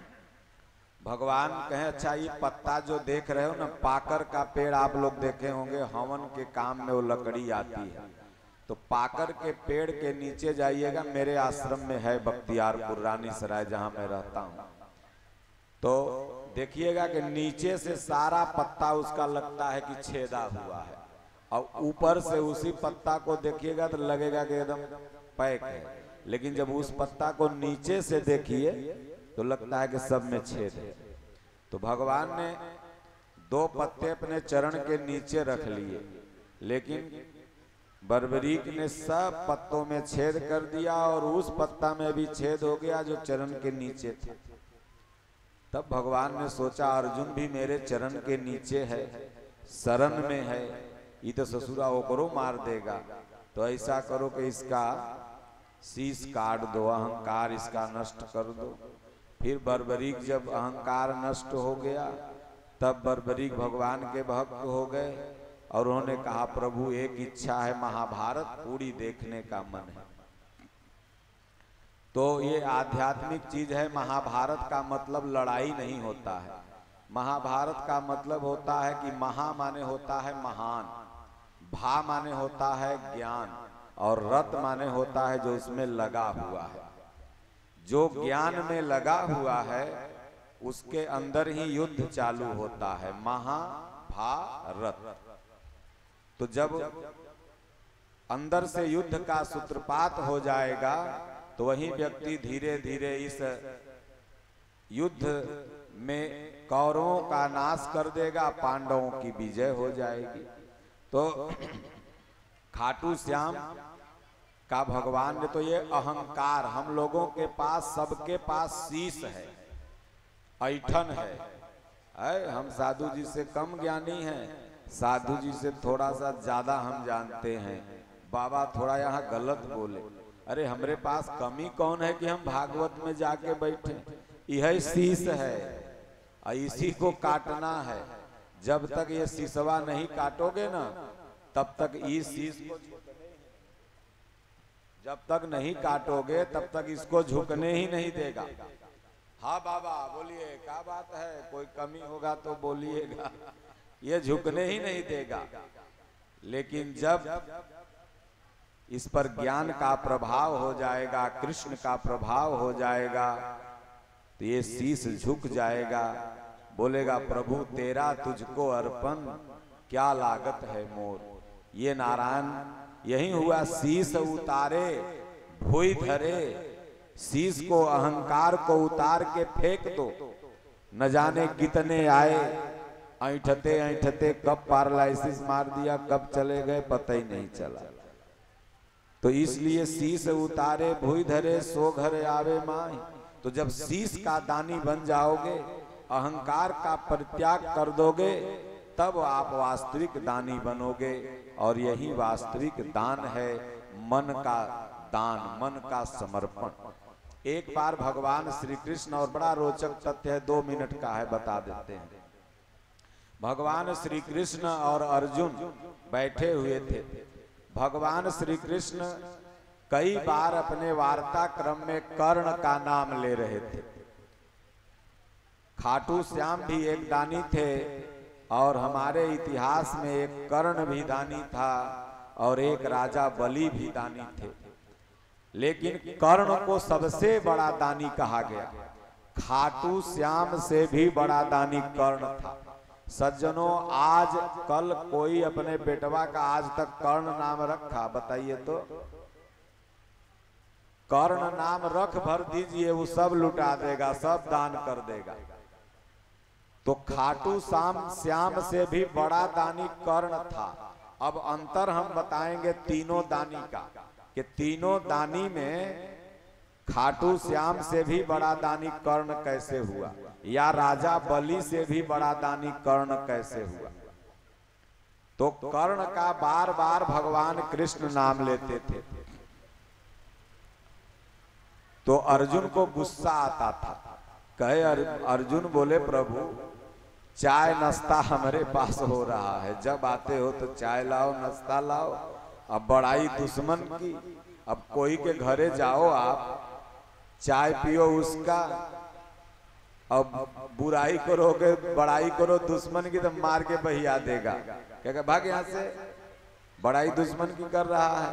भगवान कहे अच्छा ये पत्ता जो देख रहे हो ना, पाकर का पेड़ आप लोग देखे होंगे, हवन के काम में वो लकड़ी आती है। तो पाकर के पेड़ के नीचे जाइएगा, मेरे आश्रम में है बख्तियारपुर रानी सराय जहाँ मैं रहता हूँ। तो देखिएगा कि नीचे से सारा पत्ता उसका लगता है कि छेदा हुआ है। और ऊपर से उसी पत्ता को देखिएगा तो लगेगा कि एकदम पैक है। लेकिन जब उस पत्ता को नीचे से देखिए तो लगता है कि सब में छेद है। तो भगवान ने दो पत्ते अपने चरण के नीचे रख लिए, लेकिन बर्बरीक ने सब पत्तों में छेद कर दिया और उस पत्ता में भी छेद हो गया जो चरण के नीचे था। तब भगवान ने सोचा, अर्जुन भी मेरे चरण के नीचे है, शरण में है, ये तो ससुरा ओकरो मार देगा। तो ऐसा करो कि इसका शीश काट दो, अहंकार इसका नष्ट कर दो। फिर बर्बरीक जब अहंकार नष्ट हो गया, तब बर्बरीक भगवान के भक्त हो गए और उन्होंने कहा, प्रभु, एक इच्छा है महाभारत, पूरी देखने का मन है। तो ये आध्यात्मिक चीज़ है, महाभारत का मतलब लड़ाई नहीं होता है। महाभारत का मतलब होता है कि महा माने होता है महान, भा माने होता है ज्ञान, और रत माने होता है जो इसमें लगा हुआ है। जो ज्ञान में लगा हुआ है, उसके अंदर ही युद्ध चालू होता है, महाभारत। तो जब अंदर से युद्ध का सूत्रपात हो जाएगा तो वही व्यक्ति धीरे धीरे इस युद्ध में कौरवों का नाश कर देगा, पांडवों की विजय हो जाएगी। तो खाटू श्याम का भगवान ने तो ये अहंकार हम लोगों के पास, सबके पास शीश है, ऐठन है। है हम साधु जी से कम ज्ञानी हैं। साधु जी से थोड़ा सा ज़्यादा हम जानते हैं। बाबा थोड़ा यहाँ गलत बोले। अरे, हमरे पास कमी कौन है कि हम भागवत में जाके बैठे? यह शीश है इसी को काटना है। जब तक ये शीशवा नहीं काटोगे ना, तब तक इस शीश को जब तक नहीं काटोगे, तब तक इसको झुकने ही नहीं देगा। हाँ बाबा, बोलिए, क्या बात है? कोई कमी होगा तो बोलिएगा। ये झुकने ही नहीं देगा। लेकिन जब इस पर ज्ञान का प्रभाव हो जाएगा, कृष्ण का प्रभाव हो जाएगा तो ये शीश झुक जाएगा। बोलेगा, प्रभु, तेरा तुझको अर्पण, क्या लागत है मोर? ये नारायण यही हुआ शीश उतारे, भूई धरे। शीश को अहंकार को उतार के फेंक दो। न जाने कितने आए। ऐठते ऐठते कब पारालिसिस मार दिया, कब चले गए, पता ही नहीं चला। तो इसलिए शीश उतारे, भूई धरे, सो घरे आवे माई तो जब शीश का दानी बन जाओगे, अहंकार का परित्याग कर दोगे, तब आप वास्तविक दानी बनोगे। और यही वास्तविक दान है, मन का दान, मन का समर्पण। एक बार भगवान श्री कृष्ण और बड़ा रोचक तथ्य है, दो मिनट का है, बता देते हैं। भगवान श्री कृष्ण और अर्जुन बैठे हुए थे। भगवान श्री कृष्ण कई बार अपने वार्ता क्रम में कर्ण का नाम ले रहे थे। खाटू श्याम भी एक दानी थे और हमारे इतिहास में एक कर्ण भी दानी था और एक राजा बलि भी दानी थे। लेकिन कर्ण को सबसे बड़ा दानी कहा गया। खाटू श्याम से भी बड़ा दानी कर्ण था। सज्जनों, आज कल कोई अपने बेटवा का आज तक कर्ण नाम रखा, बताइए तो। कर्ण नाम रख भर दीजिए, वो सब लुटा देगा, सब दान कर देगा। तो खाटू श्याम श्याम से भी बड़ा दानी कर्ण था। अब अंतर हम बताएँगे तीनों दानी का, कि तीनों दानी में खाटू श्याम से भी बड़ा दानी कर्ण कैसे हुआ, या राजा बलि से भी बड़ा दानी कर्ण कैसे हुआ। तो कर्ण का बार बार भगवान कृष्ण नाम लेते थे। तो अर्जुन को गुस्सा आता था। कहे अर्जुन बोले, प्रभु चाय नाश्ता हमारे पास हो रहा है। जब आते हो तो चाय लाओ, नाश्ता लाओ। अब बड़ाई दुश्मन की। अब कोई के घरे जाओ आप, चाय पियो उसका। अब बुराई करोगे, बड़ाई करो दुश्मन की तो मार के बहिया देगा। क्या भाग यहाँ से। बड़ाई दुश्मन की कर रहा है।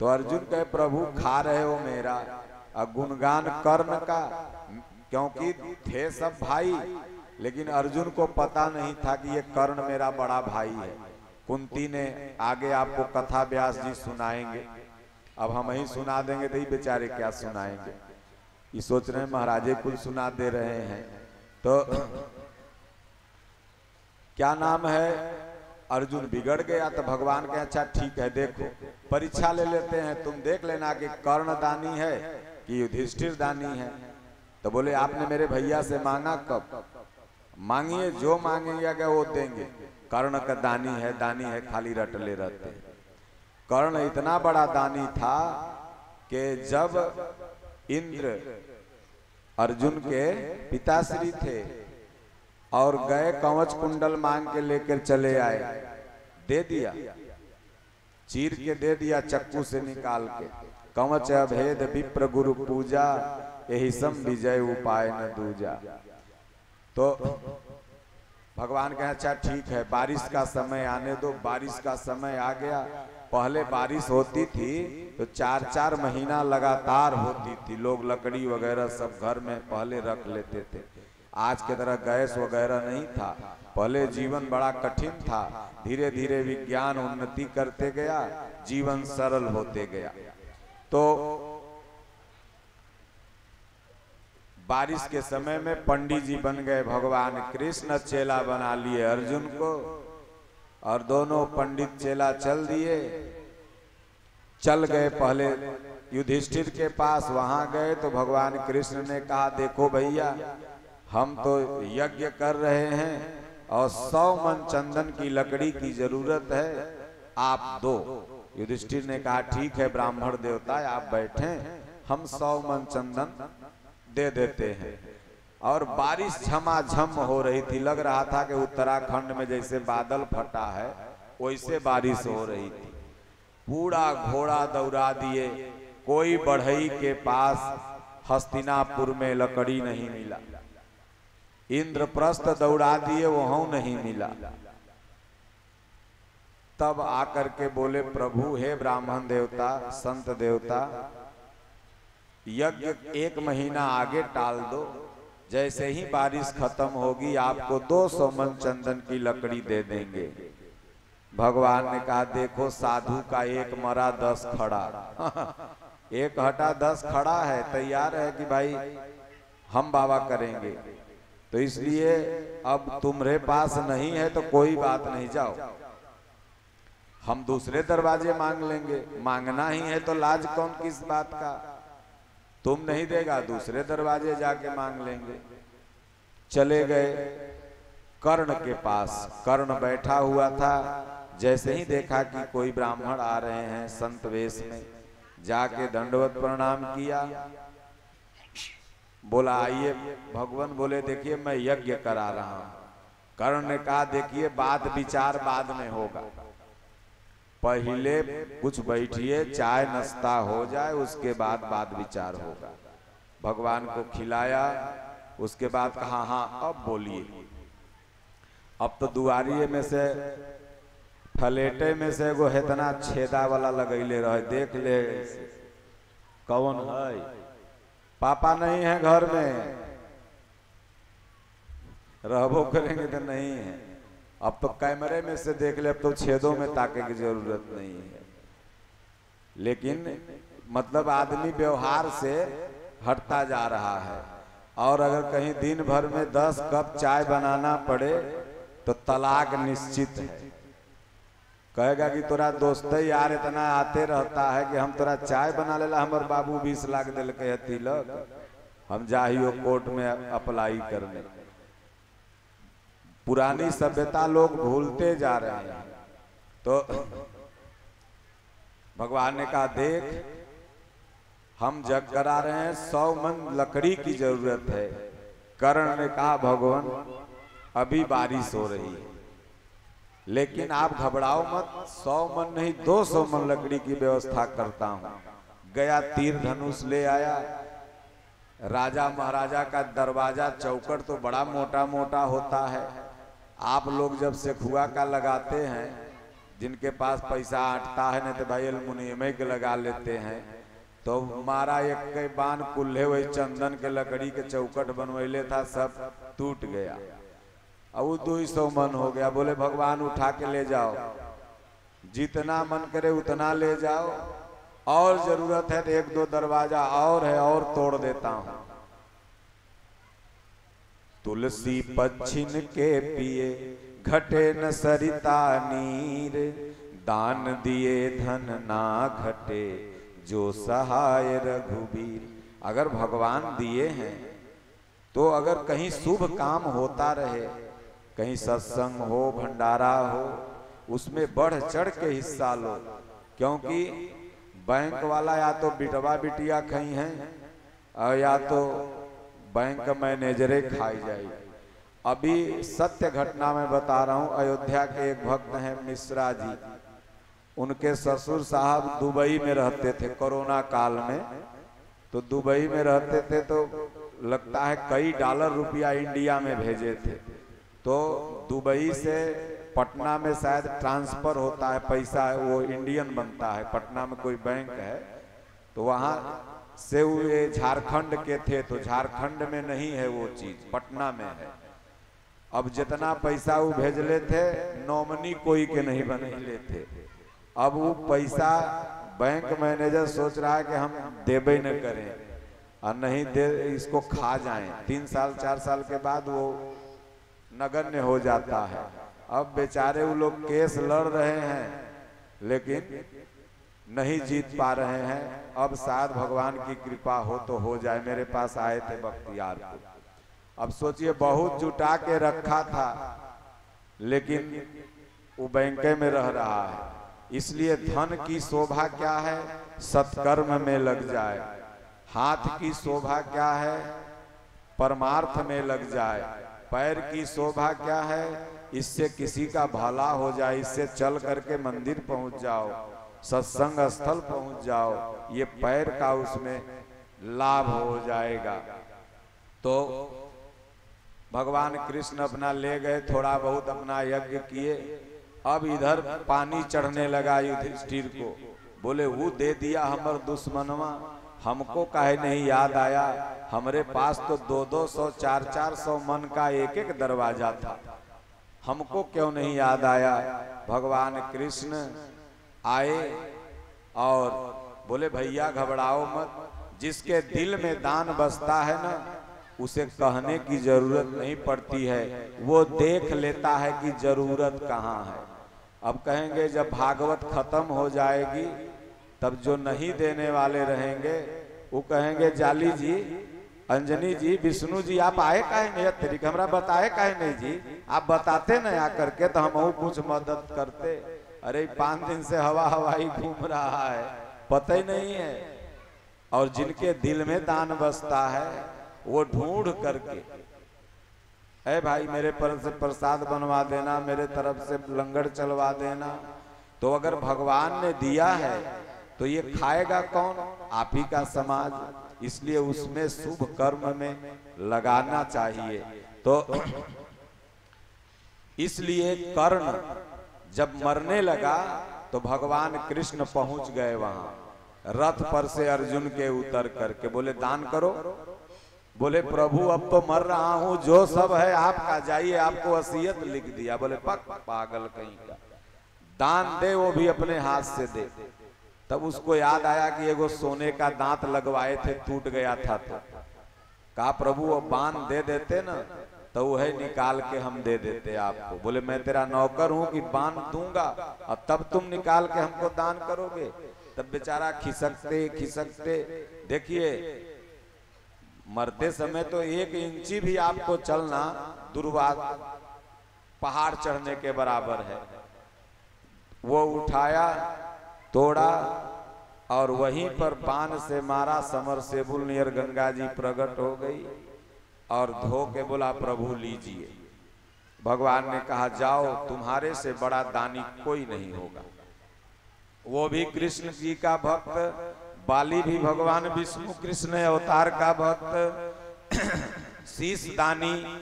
तो अर्जुन कहे, प्रभु, खा रहे हो मेरा। गुणगान कर्ण का, क्योंकि थे सब भाई। लेकिन अर्जुन को पता नहीं था कि ये कर्ण मेरा बड़ा भाई है। कुंती ने आगे आपको कथा व्यास जी सुनाएँगे। अब हम ही सुना देंगे तो ही बेचारे क्या सुनाएँगे। ये सोच रहे हैं, महाराजे कुल सुना दे रहे हैं। तो क्या नाम है? अर्जुन बिगड़ गया तो भगवान के अच्छा ठीक है, देखो। परीक्षा ले लेते हैं, तुम देख लेना कि कर्ण दानी है कि युधिष्ठिर दानी है। तो बोले, आपने मेरे भैया से मांगा कब? मांगिए जो मांगेंगे वो देंगे। कर्ण का दानी है दानी है खाली रटले रहते कर्ण इतना बड़ा दानी था कि जब इंद्र अर्जुन के पिताश्री थे और गए कवच कुंडल मांग के लेकर चले आए। दे दिया। चीर के दे दिया चक्कू से निकाल के। कवच अभेद विप्र गुरु पूजा यही सम विजय उपाय न दूजा। तो भगवान कहे अच्छा ठीक है, बारिश का समय आने दो, बारिश का समय आ गया। पहले बारिश होती थी तो चार चार महीना लगातार होती थी। लोग लकड़ी वगैरह सब घर में पहले रख लेते थे। आज के तरह गैस वगैरह नहीं था। पहले जीवन बड़ा कठिन था। धीरे धीरे विज्ञान उन्नति करते गया, जीवन सरल होते गया। तो बारिश के समय में पंडित जी बन गए भगवान कृष्ण, चेला बना लिए अर्जुन को। और दोनों पंडित चेला चल दिए। चल गए पहले युधिष्ठिर के पास, वहाँ गए तो भगवान कृष्ण ने कहा, देखो भैया, हम तो यज्ञ कर रहे हैं और सौ मन चंदन की लकड़ी की ज़रूरत है, आप दो। युधिष्ठिर ने कहा, ठीक है ब्राह्मण देवता आप बैठे, हम सौ मन चंदन दे देते हैं। और बारिश झमाझम हो रही थी, लग रहा था कि उत्तराखंड में जैसे बादल फटा है, वैसे बारिश हो रही थी। पूरा घोड़ा दौड़ा दिए, कोई बढ़ई के पास हस्तिनापुर में लकड़ी नहीं मिला। इंद्रप्रस्थ दौड़ा दिए, वहाँ नहीं मिला। तब आकर के बोले, प्रभु, हे ब्राह्मण देवता, संत देवता यज्ञ एक महीना आगे टाल दो। जैसे ही बारिश खत्म होगी, आपको 200 मन चंदन की लकड़ी दे देंगे। भगवान ने कहा, देखो, साधु का एक मरा दस खड़ा। एक हटा दस खड़ा है, तैयार है कि भाई, हम बाबा करेंगे। तो इसलिए अब तुम्हारे पास नहीं है तो कोई बात नहीं, जाओ। हम दूसरे दरवाजे मांग लेंगे। मांगना ही है तो लाज कौन किस बात का? तुम नहीं देगा, दूसरे दरवाजे जाके मांग लेंगे। चले गए। कर्ण के पास, कर्ण बैठा हुआ था। जैसे ही देखा कि कोई ब्राह्मण आ रहे हैं संत वेश में, जाके दंडवत प्रणाम किया। बोला, आइए। भगवान बोले, देखिए, मैं यज्ञ करा रहा हूँ। कर्ण ने कहा, देखिए, बात विचार बाद में होगा। पहले कुछ बैठिए, चाय नाश्ता हो जाए, उसके बाद बात विचार होगा। भगवान को खिलाया, उसके बाद कहा हाँ अब बोलिए। अब तो दुआरिये में से, फलेटे में से एगो इतना छेदा वाला लगैले रहे। देख ले, कौन है? पापा नहीं है घर में। रहबो करेंगे तो नहीं है। अब तो कैमरे में से देख ले, अब तो छेदों में ताके की ज़रूरत नहीं है। लेकिन मतलब आदमी व्यवहार से हटता जा रहा है। और अगर कहीं दिन भर में दस कप चाय बनाना पड़े तो तलाक निश्चित है। कहेगा कि तोरा दोस्त यार इतना आते रहता है कि हम तोरा चाय बना लेला, हमर बाबू बीस लाख दिल के तिलक। हम जाहियो कोर्ट में अप्लाई करने। पुरानी सभ्यता लोग भूलते जा रहे हैं। तो भगवान ने कहा, देख, हम जग करा रहे हैं, सौ मन लकड़ी की ज़रूरत है। कर्ण ने कहा, भगवान, अभी बारिश हो रही है। लेकिन आप घबराओ मत, सौ मन नहीं, दो सौ मन लकड़ी की व्यवस्था करता हूँ। गया तीर धनुष ले आया। राजा महाराजा का दरवाज़ा चौकट तो बड़ा मोटा मोटा होता है। आप लोग जब सेखुआ का लगाते हैं, जिनके पास पैसा आटता है, नहीं तो भाई एलमुनियम के लगा लेते हैं। तो मारा एक के बान कुल्हे वही चंदन के लकड़ी के चौकट बनवैले था, सब टूट गया। अब वो दो सौ मन हो गया। बोले, भगवान, उठा के ले जाओ। जितना मन करे उतना ले जाओ। और ज़रूरत है तो एक दो दरवाज़ा और है, और तोड़ देता हूँ। तुलसी पच्छिन के पिए, घटे न सरिता नीर। दान दिए धन ना घटे, जो सहाय रघुबीर। अगर भगवान दिए हैं तो अगर कहीं शुभ काम होता रहे, कहीं सत्संग हो, भंडारा हो, उसमें बढ़ चढ़ के हिस्सा लो। क्योंकि बैंक वाला या तो बिटवा बिटिया खई हैं, या तो बैंक मैनेजरे खाई जाएगी अभी सत्य घटना में बता रहा हूँ, अयोध्या के एक भक्त हैं मिश्रा जी। उनके ससुर साहब दुबई में रहते थे कोरोना काल में। तो दुबई में रहते थे तो लगता है कई डॉलर रुपया इंडिया में भेजे थे। तो दुबई से पटना में शायद ट्रांसफ़र होता है, पैसा है वो इंडियन बनता है, पटना में कोई बैंक है तो वहाँ से ये झारखंड के थे तो झारखंड में नहीं है वो चीज़, पटना में है। अब जितना पैसा वो भेजले थे नॉमनी कोई के नहीं बने थे अब वो पैसा बैंक मैनेजर सोच रहा है कि हम देबे न करें, और नहीं दे, इसको खा जाएँ। तीन साल, चार साल के बाद वो नगण्य हो जाता है। अब बेचारे वो लोग केस लड़ रहे हैं, लेकिन नहीं जीत पा रहे हैं। अब शायद भगवान की कृपा हो तो हो जाए। मेरे पास आए थे बख्तियार को। अब सोचिए, बहुत जुटा के रखा था, लेकिन वो बैंके में रह रहा है। इसलिए धन की शोभा क्या है? सत्कर्म में लग जाए। हाथ की शोभा क्या है? परमार्थ में लग जाए। पैर की शोभा क्या है? इससे किसी का भला हो जाए। इससे चल करके मंदिर पहुँच जाओ। सत्संग स्थल पहुँच जाओ, ये पैर का उसमें लाभ हो जाएगा। तो भगवान कृष्ण अपना ले गए, थोड़ा बहुत अपना यज्ञ किए। अब इधर पानी चढ़ने लगा युधिष्ठिर को। बोले, वो दे दिया हमर दुश्मनवा। हमको काहे नहीं याद आया? हमरे पास तो दो दो सौ, चार चार सौ मन का एक एक दरवाज़ा था। हमको क्यों नहीं याद आया? भगवान कृष्ण आए और बोले, भैया, घबराओ मत। जिसके दिल में दान बसता है ना, उसे कहने की ज़रूरत नहीं पड़ती है। वो देख लेता है कि ज़रूरत कहाँ है। अब कहेंगे, जब भागवत खत्म हो जाएगी, तब जो नहीं देने वाले रहेंगे, वो कहेंगे, जाली जी, अंजनी जी, विष्णु जी, आप आए काहे नहीं? तरीका हमरा बताए काहे नहीं जी? आप बताते ना आकर के तो हम कुछ मदद करते। अरे पाँच दिन से हवा हवाई घूम रहा है, पता ही नहीं है। और जिनके दिल में दान बसता है, वो ढूंढ करके है भाई, मेरे पर से प्रसाद बनवा देना, मेरे तरफ़ से लंगर चलवा देना। तो अगर भगवान ने दिया है तो ये खाएगा कौन? आप ही का समाज। इसलिए उसमें शुभ कर्म में लगाना चाहिए। तो इसलिए कर्ण जब मरने लगा तो भगवान कृष्ण पहुँच गए वहाँ। रथ पर से अर्जुन के उतर करके बोले, दान करो। बोले, प्रभु, अब तो मर रहा हूँ। जो सब है आपका, जाइए, आपको वसीयत लिख दिया। बोले, पक, पागल कहीं का। दान दे, वो भी अपने हाथ से दे। तब उसको याद आया कि एगो सोने का दांत लगवाए थे, टूट गया था तो। कहा, प्रभु वो बाँध दे देते ना। तो वह निकाल के हम दे देते आपको। बोले, मैं तेरा नौकर हूँ कि बाँध दूँगा? और तब तुम निकाल के हमको दान करोगे? तब बेचारा खिसकते खिसकते, देखिए, मरते समय तो एक इंची भी आपको चलना दुर्वाद पहाड़ चढ़ने के बराबर है। वो उठाया, तोड़ा, और वहीं पर बाण से मारा, समर सेबुल नियर गंगा जी प्रकट हो गई। और धो के बोला, प्रभु, लीजिए। भगवान ने कहा, जाओ, तुम्हारे से बड़ा दानी कोई नहीं होगा। वो भी कृष्ण जी का भक्त, बाली भी भगवान विष्णु कृष्ण अवतार का भक्त, शीश दानी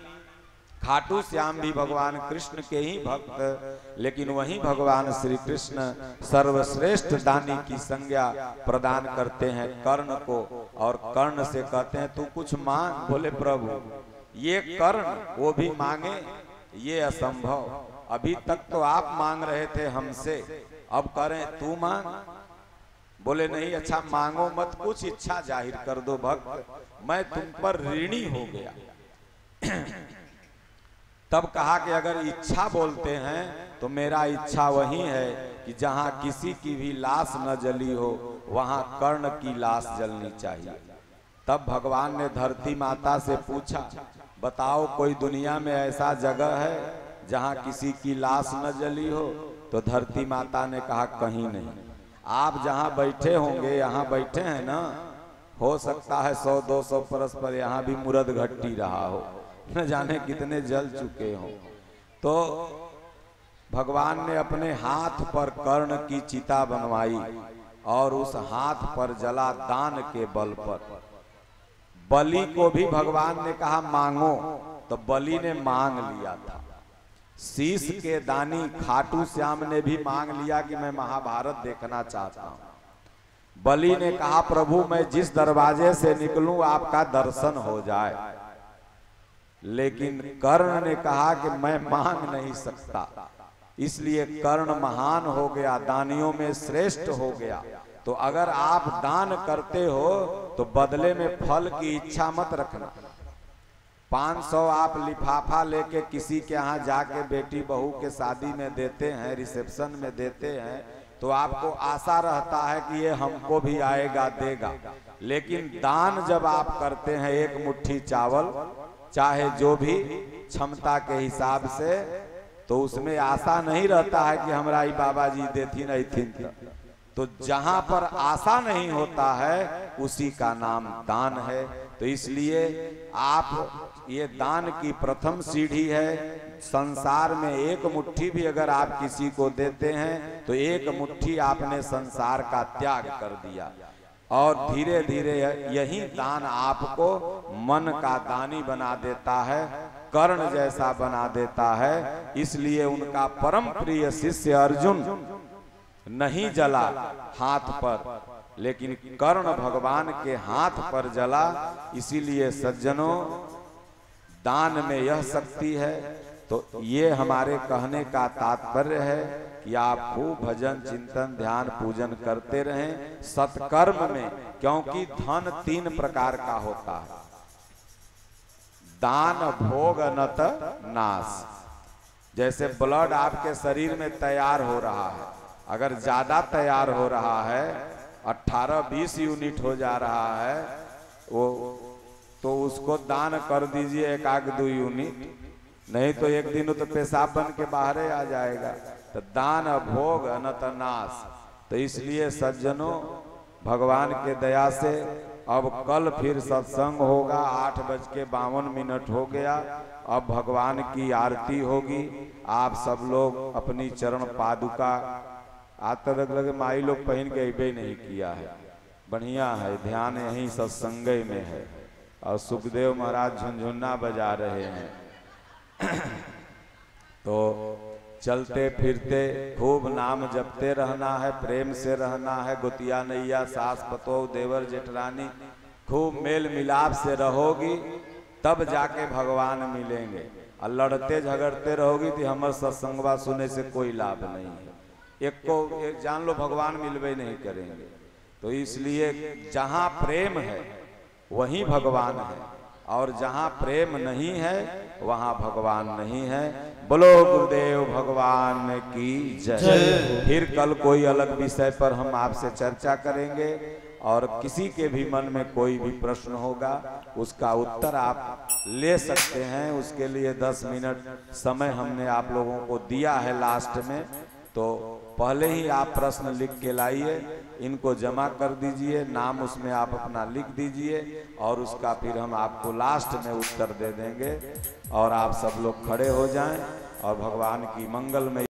खाटू श्याम भी भगवान कृष्ण के ही भक्त, लेकिन वही भगवान श्री कृष्ण सर्वश्रेष्ठ दानी की संज्ञा प्रदान करते हैं कर्ण को, और कर्ण से कहते हैं, तू कुछ मांग, बोले, प्रभु, ये कर्ण वो भी मांगे, ये असंभव। अभी तक तो आप मांग रहे थे हमसे, अब करें, तू मांग? बोले, नहीं अच्छा मांगो मत, कुछ इच्छा ज़ाहिर कर दो भक्त, मैं तुम पर ऋणी हो गया। तब कहा कि अगर इच्छा बोलते हैं तो मेरा इच्छा वही है कि जहाँ किसी की भी लाश न जली हो, वहाँ कर्ण की लाश जलनी चाहिए। तब भगवान ने धरती माता से पूछा, बताओ कोई दुनिया में ऐसा जगह है जहाँ किसी की लाश न जली हो? तो धरती माता ने कहा, कहीं नहीं। आप जहाँ बैठे होंगे, यहाँ बैठे हैं ना? हो सकता है सौ, दो सौ परस्पर यहाँ भी मुरद घट्टी रहा हो। न जाने कितने जल चुके हों। तो भगवान ने अपने हाथ पर कर्ण की चिता बनवाई और उस हाथ पर जला दान के बल पर। बलि को भी भगवान ने कहा, मांगो। तो बलि ने मांग लिया था। शीश के दानी खाटू श्याम ने भी मांग लिया कि मैं महाभारत देखना चाहता हूँ। बलि ने कहा, प्रभु, मैं जिस दरवाजे से निकलूं, आपका दर्शन हो जाए। लेकिन कर्ण ने कहा कि मैं मांग नहीं सकता। इसलिए कर्ण महान हो गया, दानियों में श्रेष्ठ हो गया। तो अगर आप दान करते हो तो बदले में फल की इच्छा मत रखना। 500 आप लिफाफा लेके किसी के यहाँ जाके बेटी बहू के शादी में देते हैं, रिसेप्शन में देते हैं तो आपको आशा रहता है कि ये हमको भी आएगा, देगा। लेकिन दान जब आप करते हैं, एक मुट्ठी चावल चाहे जो भी क्षमता के हिसाब से तो उसमें आशा नहीं रहता है कि हमारा बाबा जी देती नहीं थी तो जहाँ पर आशा नहीं होता है, उसी का नाम दान है। तो इसलिए आप, ये दान की प्रथम सीढ़ी है। संसार में एक मुट्ठी भी अगर आप किसी को देते हैं तो एक मुट्ठी आपने संसार का त्याग कर दिया। और धीरे धीरे यही दान आपको मन का दानी बना देता है, कर्ण जैसा बना देता है। इसलिए उनका परम प्रिय शिष्य अर्जुन नहीं जला हाथ पर, लेकिन कर्ण भगवान के हाथ पर जला। इसीलिए सज्जनों, दान में यह शक्ति है। तो ये हमारे कहने का तात्पर्य है कि आप खूब भजन, चिंतन, ध्यान, पूजन करते रहें सत्कर्म में, क्योंकि धन तीन प्रकार का होता है। दान, भोग नत नाश। जैसे ब्लड आपके शरीर में तैयार हो रहा है, अगर ज़्यादा तैयार हो रहा है 18-20 यूनिट हो जा रहा है, वो तो उसको दान कर दीजिए एक आग दो यूनिट, नहीं तो एक दिन तो पेशाब बन के बाहर आ जाएगा। तो दान भोग अनत नाश। तो इसलिए सज्जनों, भगवान के दया से अब कल फिर सत्संग होगा, आठ बज के बावन मिनट हो गया। अब भगवान की आरती होगी। आप सब लोग अपनी चरण पादुका आज तक लगे माई लोग पहन के अबे नहीं किया है। बढ़िया है, ध्यान यही सत्संग में है। और सुखदेव महाराज झुंझुन्ना बजा रहे हैं। तो चलते फिरते खूब नाम जपते रहना है, प्रेम से रहना है, गुतिया नैया, सास पतो देवर जेठरानी, खूब मेल मिलाप से रहोगी, तब जाके भगवान मिलेंगे। और लड़ते झगड़ते रहोगी तो हमारे सत्संगवा सुने से कोई लाभ नहीं है। एक को एक जान लो, भगवान मिलवे नहीं करेंगे। तो इसलिए जहाँ प्रेम है, वहीं भगवान है। और जहाँ प्रेम नहीं है, वहाँ भगवान नहीं है। बोलो गुरुदेव भगवान की जय। फिर कल कोई अलग विषय पर हम आपसे चर्चा करेंगे और किसी के भी मन में कोई भी प्रश्न होगा उसका उत्तर आप ले सकते हैं। उसके लिए 10 मिनट समय हमने आप लोगों को दिया है लास्ट में। तो पहले ही आप प्रश्न लिख के लाइए इनको जमा कर दीजिए नाम उसमें आप अपना लिख दीजिए और उसका फिर हम आपको लास्ट में उत्तर दे देंगे। और आप सब लोग खड़े हो जाएँ। और भगवान की मंगलमय